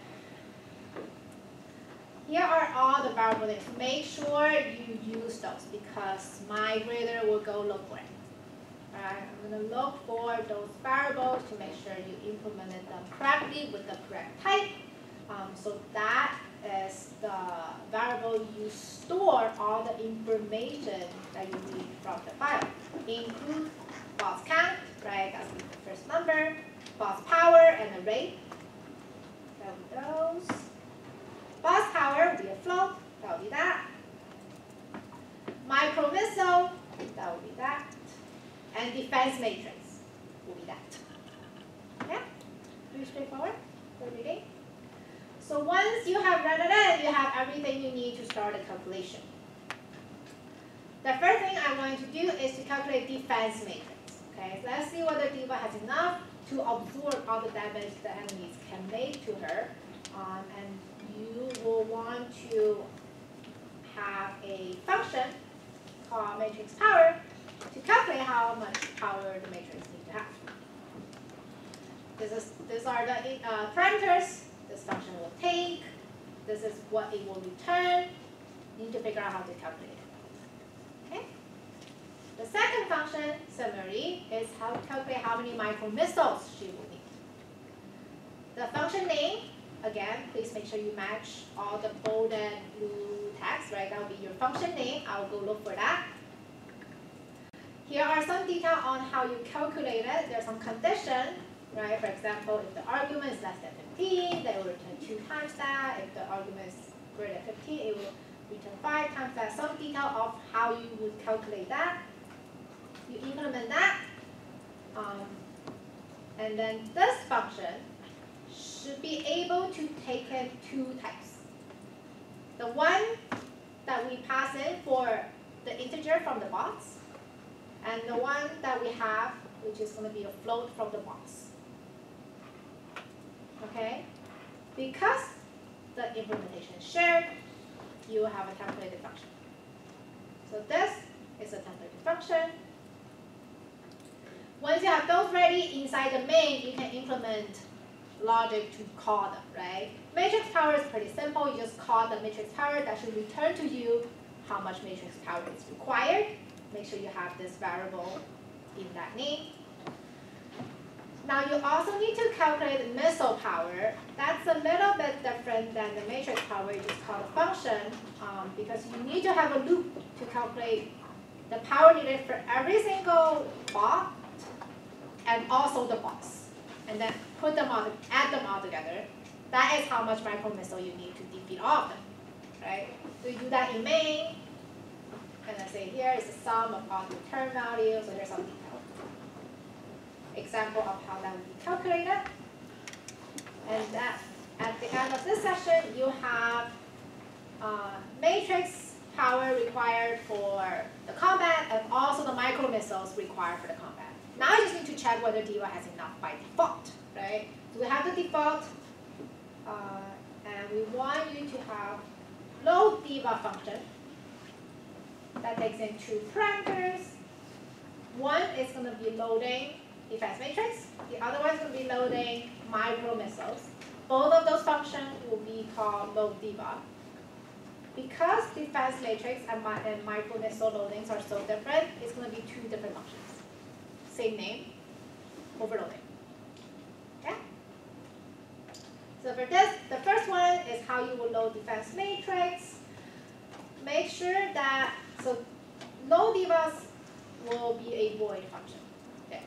Here are all the variable names. Make sure you use those because my grader will go look for it. Alright, I'm gonna look for those variables to make sure you implemented them correctly with the correct type. Um, so that is the variable you store all the information that you need from the file. Include boss count, right, that's the first number, boss power and the rate. Will those. Boss power will be a float, that will be that. Micro missile, that will be that. And defense matrix will be that. Yeah? Pretty straightforward for reading. So once you have read it in, you have everything you need to start a calculation. The first thing I'm going to do is to calculate defense matrix. Okay, so let's see whether D.Va has enough to absorb all the damage the enemies can make to her. Um, and you will want to have a function called matrix power to calculate how much power the matrix needs to have. This is, these are the uh, parameters this function will take. This is what it will return. You need to figure out how to calculate? The second function, similarly, is how to calculate how many micro missiles she will need. The function name, again, please make sure you match all the bold and blue text, right? That will be your function name. I will go look for that. Here are some detail on how you calculate it. There's some condition, right? For example, if the argument is less than 15, they will return 2 times that. If the argument is greater than 15, it will return 5 times that. Some detail of how you would calculate that. You implement that. Um, and then this function should be able to take in two types. The one that we pass in for the integer from the box, and the one that we have, which is going to be a float from the box. Okay? Because the implementation is shared, you have a templated function. So this is a templated function. Once you have those ready inside the main, you can implement logic to call them, right? Matrix power is pretty simple. You just call the matrix power that should return to you how much matrix power is required. Make sure you have this variable in that name. Now you also need to calculate the missile power. That's a little bit different than the matrix power, you just call a function, um, because you need to have a loop to calculate the power needed for every single bot and also the box. And then put them all, add them all together. That is how much micro missile you need to defeat all of them, right? So you do that in main, and then say here is the sum of all the return values, so here's some detail. Example of how that would be calculated. And that, at the end of this session, you have uh, matrix power required for the combat and also the micro missiles required for the combat. Now I just need to check whether D.Va has enough by default, right? So we have the default, uh, and we want you to have load Diva function that takes in two parameters. One is going to be loading defense matrix. The other one is going to be loading micro missiles. Both of those functions will be called load diva. Because defense matrix and, and micro missile loadings are so different, it's going to be two different functions. Same name, overloading. Okay? So for this, the first one is how you will load defense matrix. Make sure that, so load divas will be a void function. Okay.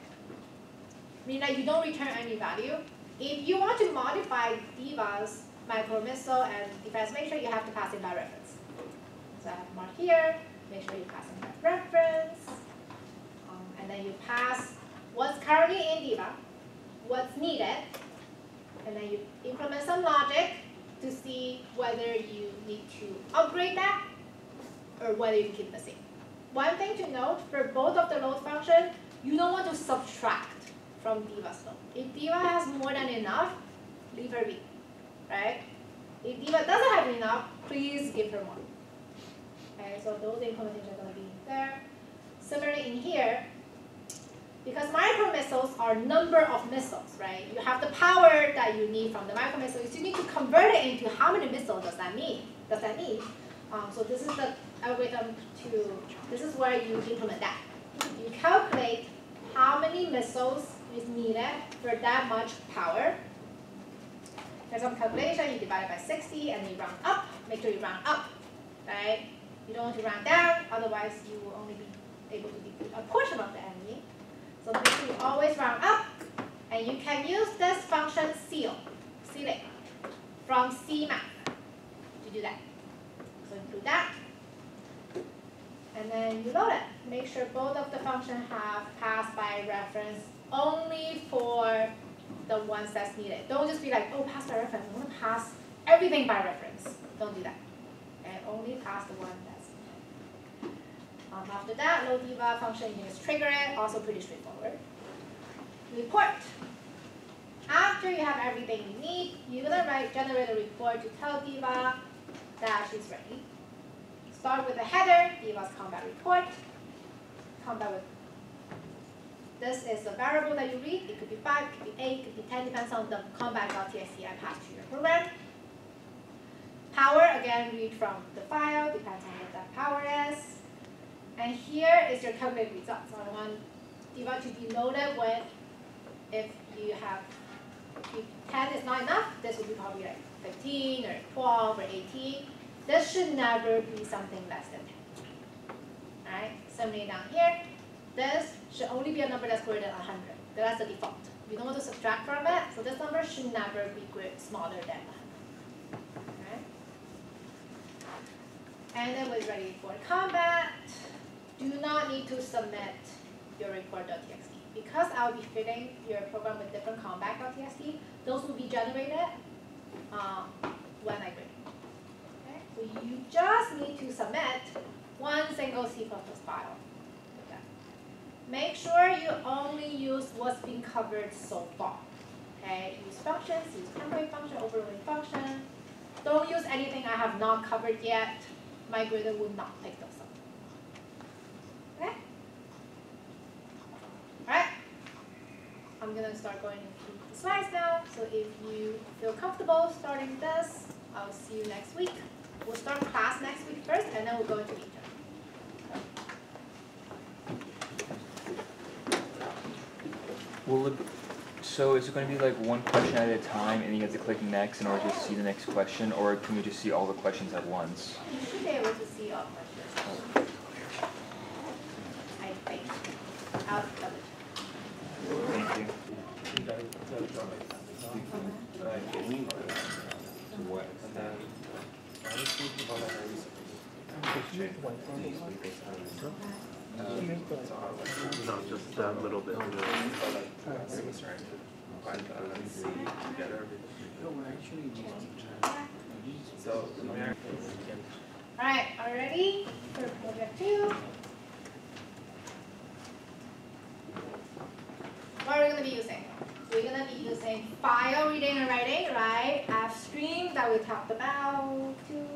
Meaning that you don't return any value. If you want to modify divas, micro missile, and defense matrix, you have to pass in by reference. So I have mark here, make sure you pass in by reference. And then you pass what's currently in diva, what's needed, and then you implement some logic to see whether you need to upgrade that or whether you keep the same. One thing to note, for both of the load function, you don't want to subtract from diva's load. If diva has more than enough, leave her be, right? If diva doesn't have enough, please give her more. Okay, so those implementations are going to be there. Similarly in here, because micro missiles are number of missiles, right? You have the power that you need from the micro missiles. You need to convert it into how many missiles does that mean? Does that need? Um, so this is the algorithm to, this is where you implement that. You calculate how many missiles is needed for that much power. There's some calculation, you divide it by 60 and you round up, make sure you round up, right? You don't want to round down, otherwise you will only be able to defeat a portion of enemy. So you always round up, and you can use this function ceil, ceilin, from CMath to do that. So include that. And then you load it. Make sure both of the functions have passed by reference only for the ones that's needed. Don't just be like, oh, pass by reference. I want to pass everything by reference. Don't do that. And only pass the one needed. Um, after that, load diva function, you just trigger it. Also pretty straightforward. Report. After you have everything you need, you're gonna write generate a report to tell diva that she's ready. Start with the header, diva's combat report. Combat with this is a variable that you read. It could be 5, it could be 8, it could be 10, depends on the combat.txt I passed to your program. Power, again, read from the file, depends on what that power is. And here is your calculated result. So I want D.Va to be loaded with, if you have, if 10 is not enough, this would be probably like 15 or 12 or 18. This should never be something less than 10. Alright, similarly down here, this should only be a number that's greater than 100. That's the default. We don't want to subtract from it, so this number should never be smaller than 100. Okay? And then we're ready for combat. Do not need to submit your report.txt. Because I'll be fitting your program with different combat.txt, those will be generated um, when I grade. Okay? So you just need to submit one single C++ file. Make sure you only use what's been covered so far. Okay, use functions, use template function, overloading function. Don't use anything I have not covered yet. My grader will not pick those up. Okay? Alright. I'm gonna start going through the slides now. So if you feel comfortable starting this, I'll see you next week. We'll start class next week first, and then we'll go into intern. Will it, so is it going to be like one question at a time and you have to click next in order to see the next question, or can we just see all the questions at once? You should be able to see all questions. No, just a little bit. Alright, are ready for project two? What are we going to be using? We're gonna be using file reading and writing, right? fstream that we talked about two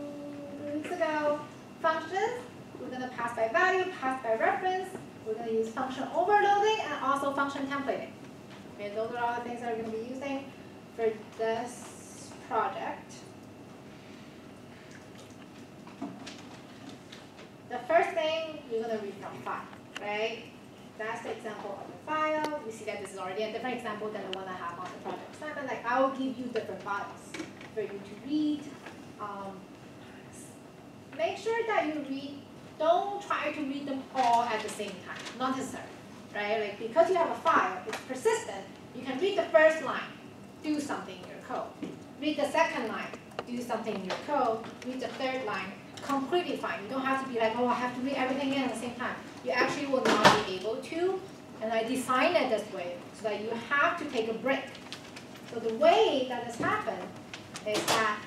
weeks ago. Functions, we're gonna pass by value, pass by reference. We're gonna use function overloading and also function templating. Okay, those are all the things that we're gonna be using for this project. The first thing you're gonna read from file, right? That's the example of the file. We see that this is already a different example than the one I have on the project assignment. Like I will give you different files for you to read. Um, make sure that you read, don't try to read them all at the same time, not necessary, right? Like because you have a file, it's persistent, you can read the first line, do something in your code. Read the second line, do something in your code. Read the third line, completely fine. You don't have to be like, oh, I have to read everything in at the same time. You actually will not be able to. And I designed it this way so that you have to take a break. So the way that this happens is that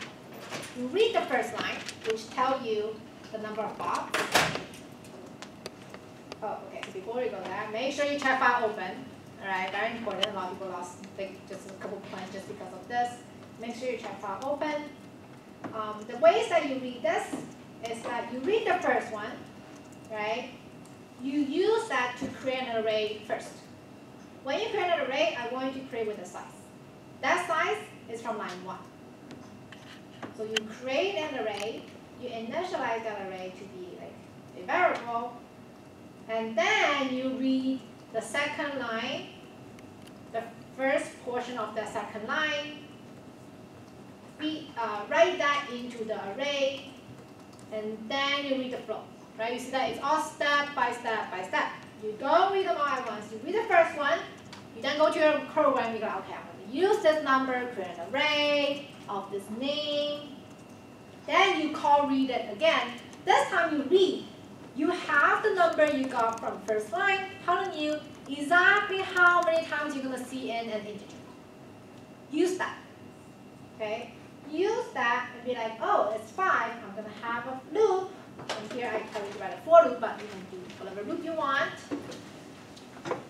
you read the first line, which tell you the number of blocks. Oh, okay, so before we go there, make sure you check file open. All right, very important. A lot of people lost like, just a couple points just because of this. Make sure you check file open. Um, the ways that you read this is that you read the first one, right? You use that to create an array first. When you create an array, I'm going to create with a size. That size is from line one. So you create an array, you initialize that array to be like a variable, and then you read the second line, the first portion of the second line, read, uh, write that into the array, and then you read the flow. Right? You see that it's all step by step by step. You don't read them all at once. You read the first one, you then go to your program, you go, okay, I'm gonna use this number, create an array of this name. Then you call read it again. This time you read. You have the number you got from first line telling you exactly how many times you're gonna see in an integer. Use that. Okay? Use that and be like, oh, it's five, I'm gonna have a loop. And here I tell you to write a for loop, but you can do whatever loop you want.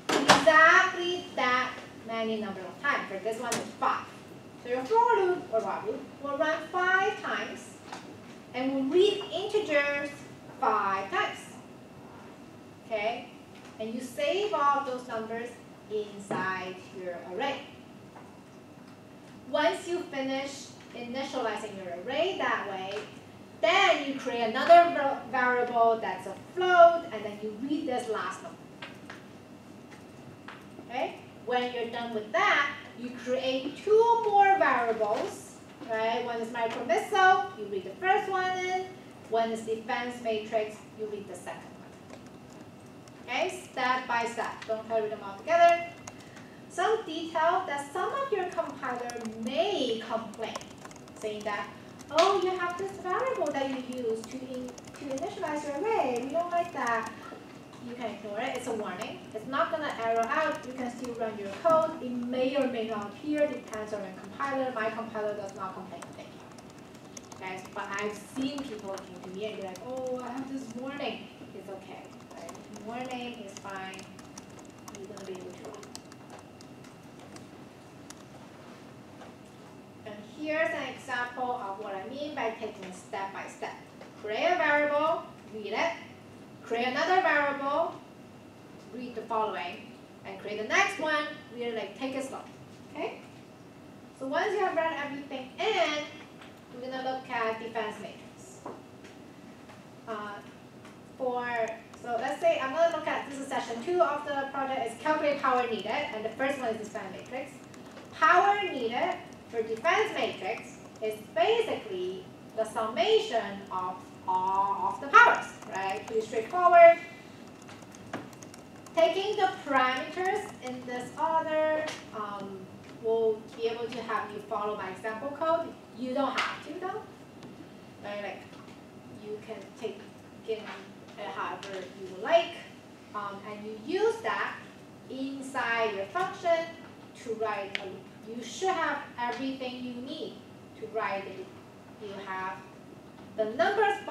Exactly that many number of times. For this one is five. So your for loop or while loop will run five times and will read integers five times. Okay? And you save all those numbers inside your array. Once you finish initializing your array that way, then you create another variable that's a float, and then you read this last number. Okay? When you're done with that, you create two more variables, right? One is micro missile, you read the first one in. One is defense matrix, you read the second one. Okay? Step by step. Don't try to read them all together. Some detail that some of your compiler may complain saying that, oh, you have this variable that you use to, in, to initialize your array. We don't like that. You can ignore it. It's a warning. It's not going to error out. You can still run your code. It may or may not appear. Depends on your compiler. My compiler does not complain. Thank you. Guys, but I've seen people came to me and be like, oh, I have this warning. It's okay. Right? Warning is fine. You're going to be able to run. And here's an example of what I mean by taking step by step. Create a variable, read it. Create another variable, read the following. And create the next one, read it like take it slow. Okay? So once you have read everything in, we're gonna look at defense matrix. Uh, for so let's say I'm gonna look at this is session two of the project is calculate power needed, and the first one is defense matrix. Power needed for defense matrix is basically the summation of all of the powers, right? Pretty straightforward. Taking the parameters in this order um, will be able to have you follow my example code. You don't have to though, right? Like you can take in however you like. Um, and you use that inside your function to write a loop. You should have everything you need to write it. You have the number of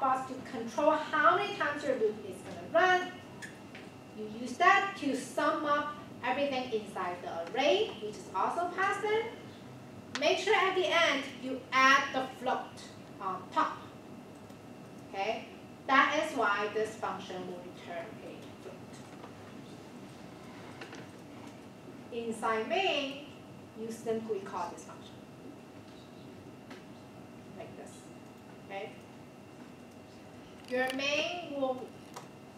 bots to control how many times your loop is going to run. You use that to sum up everything inside the array, which is also passed in. Make sure at the end you add the float on top. Okay? That is why this function will return a float. Inside main, you simply call this function. Like this. Okay? Your main will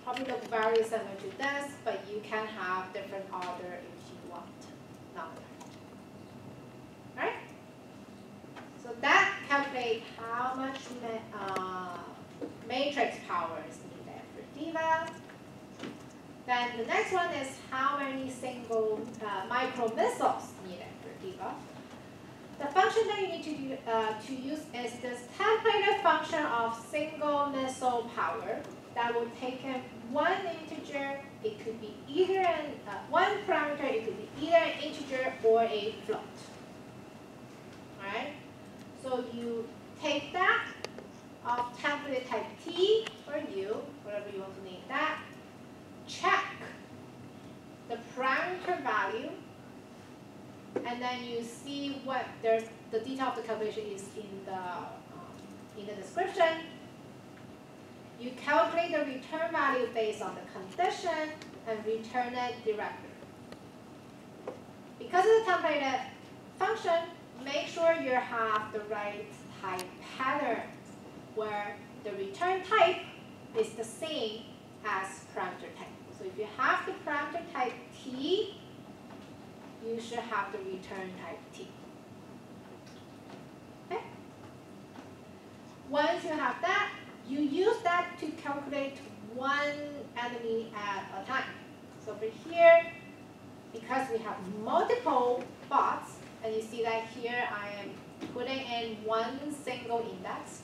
probably look very similar to this, but you can have different order if you want. Alright? So that calculates how much ma- uh, matrix power is needed for D.Va. Then the next one is how many single uh, micro missiles needed D.Va. The function that you need to, do, uh, to use is this templated function of single missile power that will take in one integer. It could be either an, uh, one parameter, it could be either an integer or a float. Alright? So you take that of template type T or U, whatever you want to name that, check the parameter value, and then you see what there's the detail of the calculation is in the um, in the description. You calculate the return value based on the condition and return it directly. Because of the templated function, make sure you have the right type pattern where the return type is the same as parameter type. So if you have the parameter type t, you should have the return type t. Okay? Once you have that, you use that to calculate one enemy at a time. So over here, because we have multiple bots, and you see that here I am putting in one single index,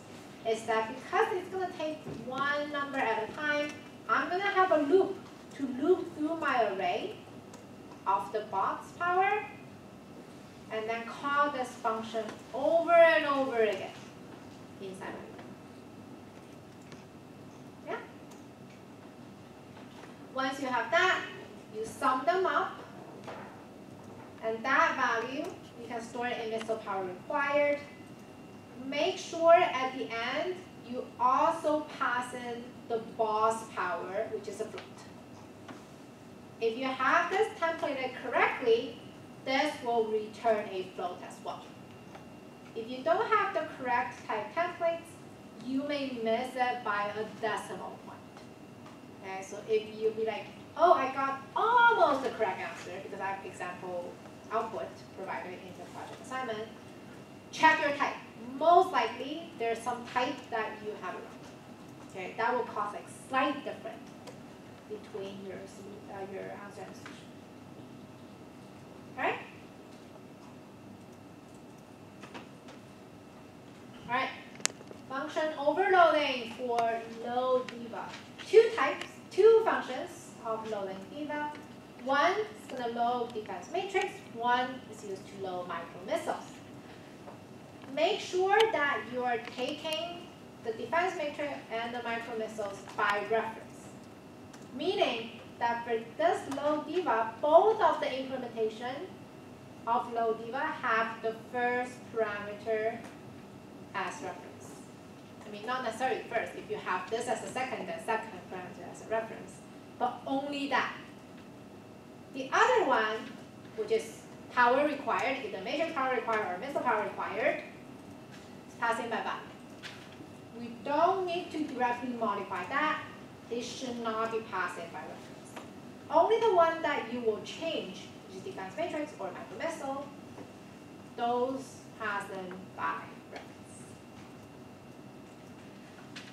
is that because it's going to take one number at a time, I'm going to have a loop to loop through my array of the bot's power, and then call this function over and over again inside loop. Yeah? Once you have that, you sum them up, and that value, you can store it in missile power required. Make sure at the end, you also pass in the boss power, which is a. If you have this templated correctly, this will return a float as well. If you don't have the correct type templates, you may miss it by a decimal point. Okay, so if you be like, oh, I got almost the correct answer because I have example output provided in the project assignment, check your type. Most likely, there's some type that you have wrong. Okay, that will cause like slight difference between your uh, your and solution. Alright? Alright. Function overloading for load D.Va. Two types, two functions of loading D.Va. One is going to load defense matrix. One is used to load micro missiles. Make sure that you are taking the defense matrix and the micro missiles by reference. Meaning that for this load D.Va, both of the implementation of load D.Va have the first parameter as reference. I mean, not necessarily first. If you have this as a second, then second parameter as a reference. But only that. The other one, which is power required, either major power required or missile power required, is passing by value. We don't need to directly modify that. It should not be passed by reference. Only the one that you will change, which is defense matrix or micro missile, those pass in by reference.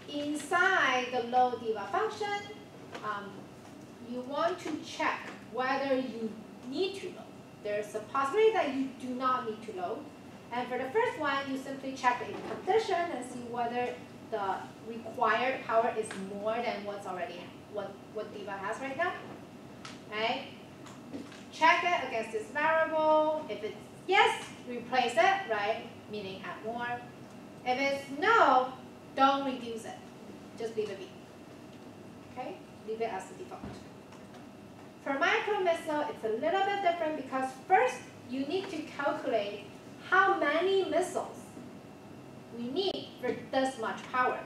Inside the load D.Va function, um, you want to check whether you need to load. There's a possibility that you do not need to load. And for the first one, you simply check the condition and see whether the required power is more than what's already, what, what D.Va has right now, right? Check it against this variable, if it's yes, replace it, right, meaning add more. If it's no, don't reduce it, just leave it be. Okay, leave it as the default. For micro missile, it's a little bit different because first you need to calculate how many missiles we need for this much power,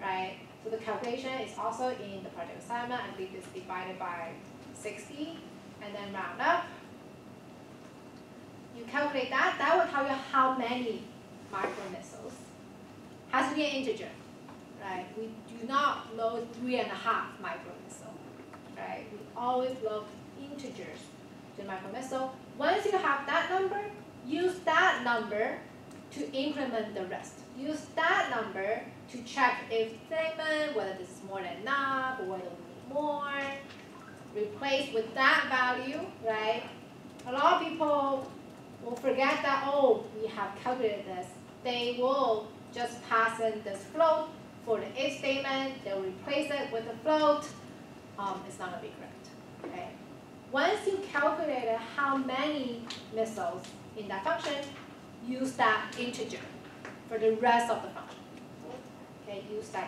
right? So the calculation is also in the project assignment. I believe it's divided by 60 and then round up. You calculate that, that will tell you how many micro missiles. Has to be an integer, right? We do not load three and a half micro missile, right? We always load integers to micro missile. Once you have that number, use that number to increment the rest. Use that number to check if statement, whether this is more than enough, or whether we need more. Replace with that value, right? A lot of people will forget that, oh, we have calculated this. They will just pass in this float for the if statement, they'll replace it with a float. Um, it's not gonna be correct, okay? Once you calculated how many missiles in that function, use that integer for the rest of the function. That integer.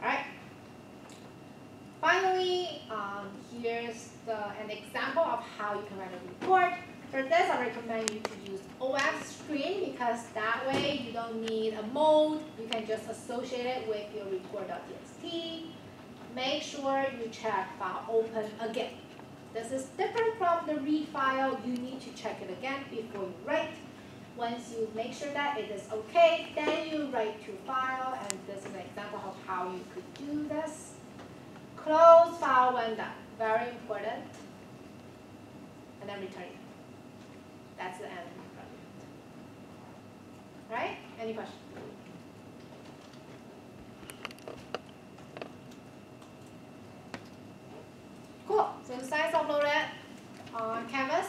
Alright. Finally, um, here's the, an example of how you can write a report. For this, I recommend you to use ofstream because that way you don't need a mode. You can just associate it with your report.txt. Make sure you check file open again. This is different from the read file. You need to check it again before you write. Once you make sure that it is okay, then you write to file, and this is an example of how you could do this. Close file when done, very important. And then return it. That's the end of the project. Right? Any questions? Cool. So the slides uploaded on Canvas.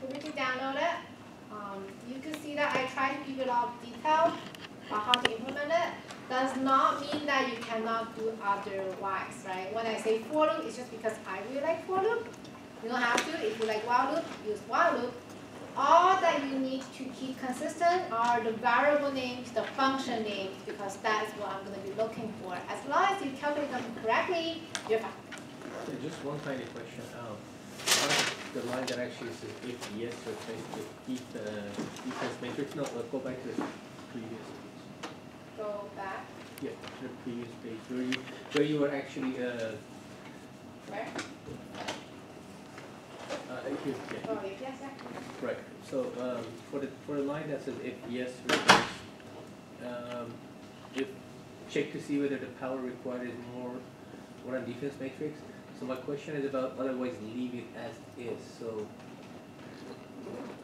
Feel free to download it. Um, you can see that I try to give a lot of detail about how to implement it. Does not mean that you cannot do otherwise, right? When I say for loop, it's just because I really like for loop. You don't have to. If you like while loop, use while loop. All that you need to keep consistent are the variable names, the function names, because that is what I'm going to be looking for. As long as you calculate them correctly, you're fine. Just one tiny question. Um, on the line that actually says if yes, so it's basically if the defense matrix. No, let's go back to the previous page. Go back. Yeah, to the previous page where you where you were actually uh, Where? uh if you, yeah. Oh, yes, yes. Right, so, um, for the, for the line that says if yes, replace, um, if, check to see whether the power required is more, more on defense matrix. So my question is about otherwise leave it as is, so,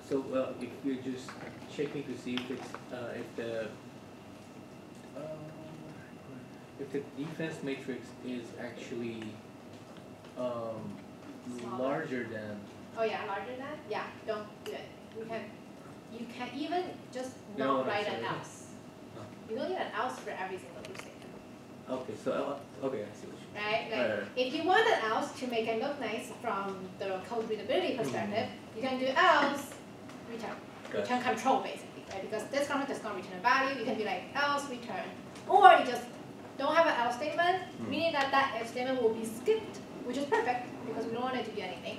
so, well, if you're just checking to see if it's, uh, if the, um, if the defense matrix is actually, um, larger than Oh yeah, larger than? Yeah, don't do it. You can, you can even just not I'm write an else. Oh. You don't need an else for every single loop statement, Okay, so, uh, okay, I see what you mean. right? Like, Right, right. if you want an else to make it look nice from the code readability Mm-hmm. perspective, you can do else, return. Gotcha. Return control basically, right? Because this function does not return a value, you can be like else return. Or you just don't have an else statement, Hmm. meaning that that if statement will be skipped, which is perfect, because we don't want it to do anything,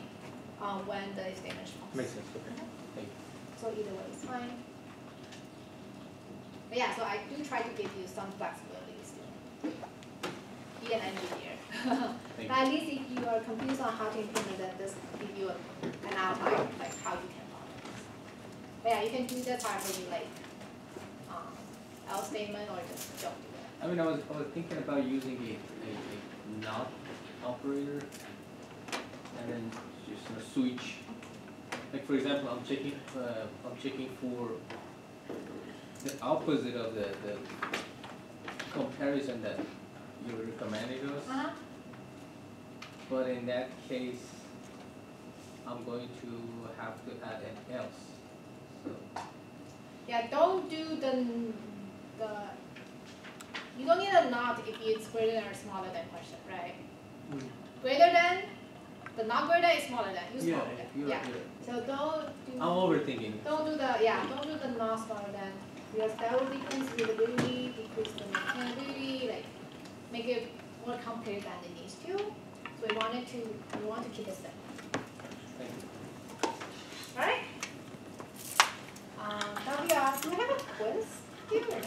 um, when the if statement is false. Makes sense, okay, thank you. So either way is fine. But yeah, so I do try to give you some flexibility still. Be an engineer. But at least if you are confused on how to implement it, this give you an outline, like how you can follow this. But yeah, you can do this however you like. Um, else statement or just don't do it. I mean, I was, I was thinking about using a, a, a not operator and then just a switch. Like for example, I'm checking, uh, I'm checking for the opposite of the, the comparison that you recommended us. Uh-huh. But in that case, I'm going to have to add an else. So, Yeah, don't do the, the, you don't need a not if it's greater than or smaller than question, right? Mm. Greater than, the not greater is smaller than, Yeah, smaller than, you're, yeah. you're, So don't do. I'm overthinking. Don't do the, yeah, don't do the not smaller than, your style decrease with the duty, decrease the mechanical duty, like make it more complicated than it needs to. So we wanted to we want to keep it simple. Thank you. Alright? Um, now we are, do we have a quiz here?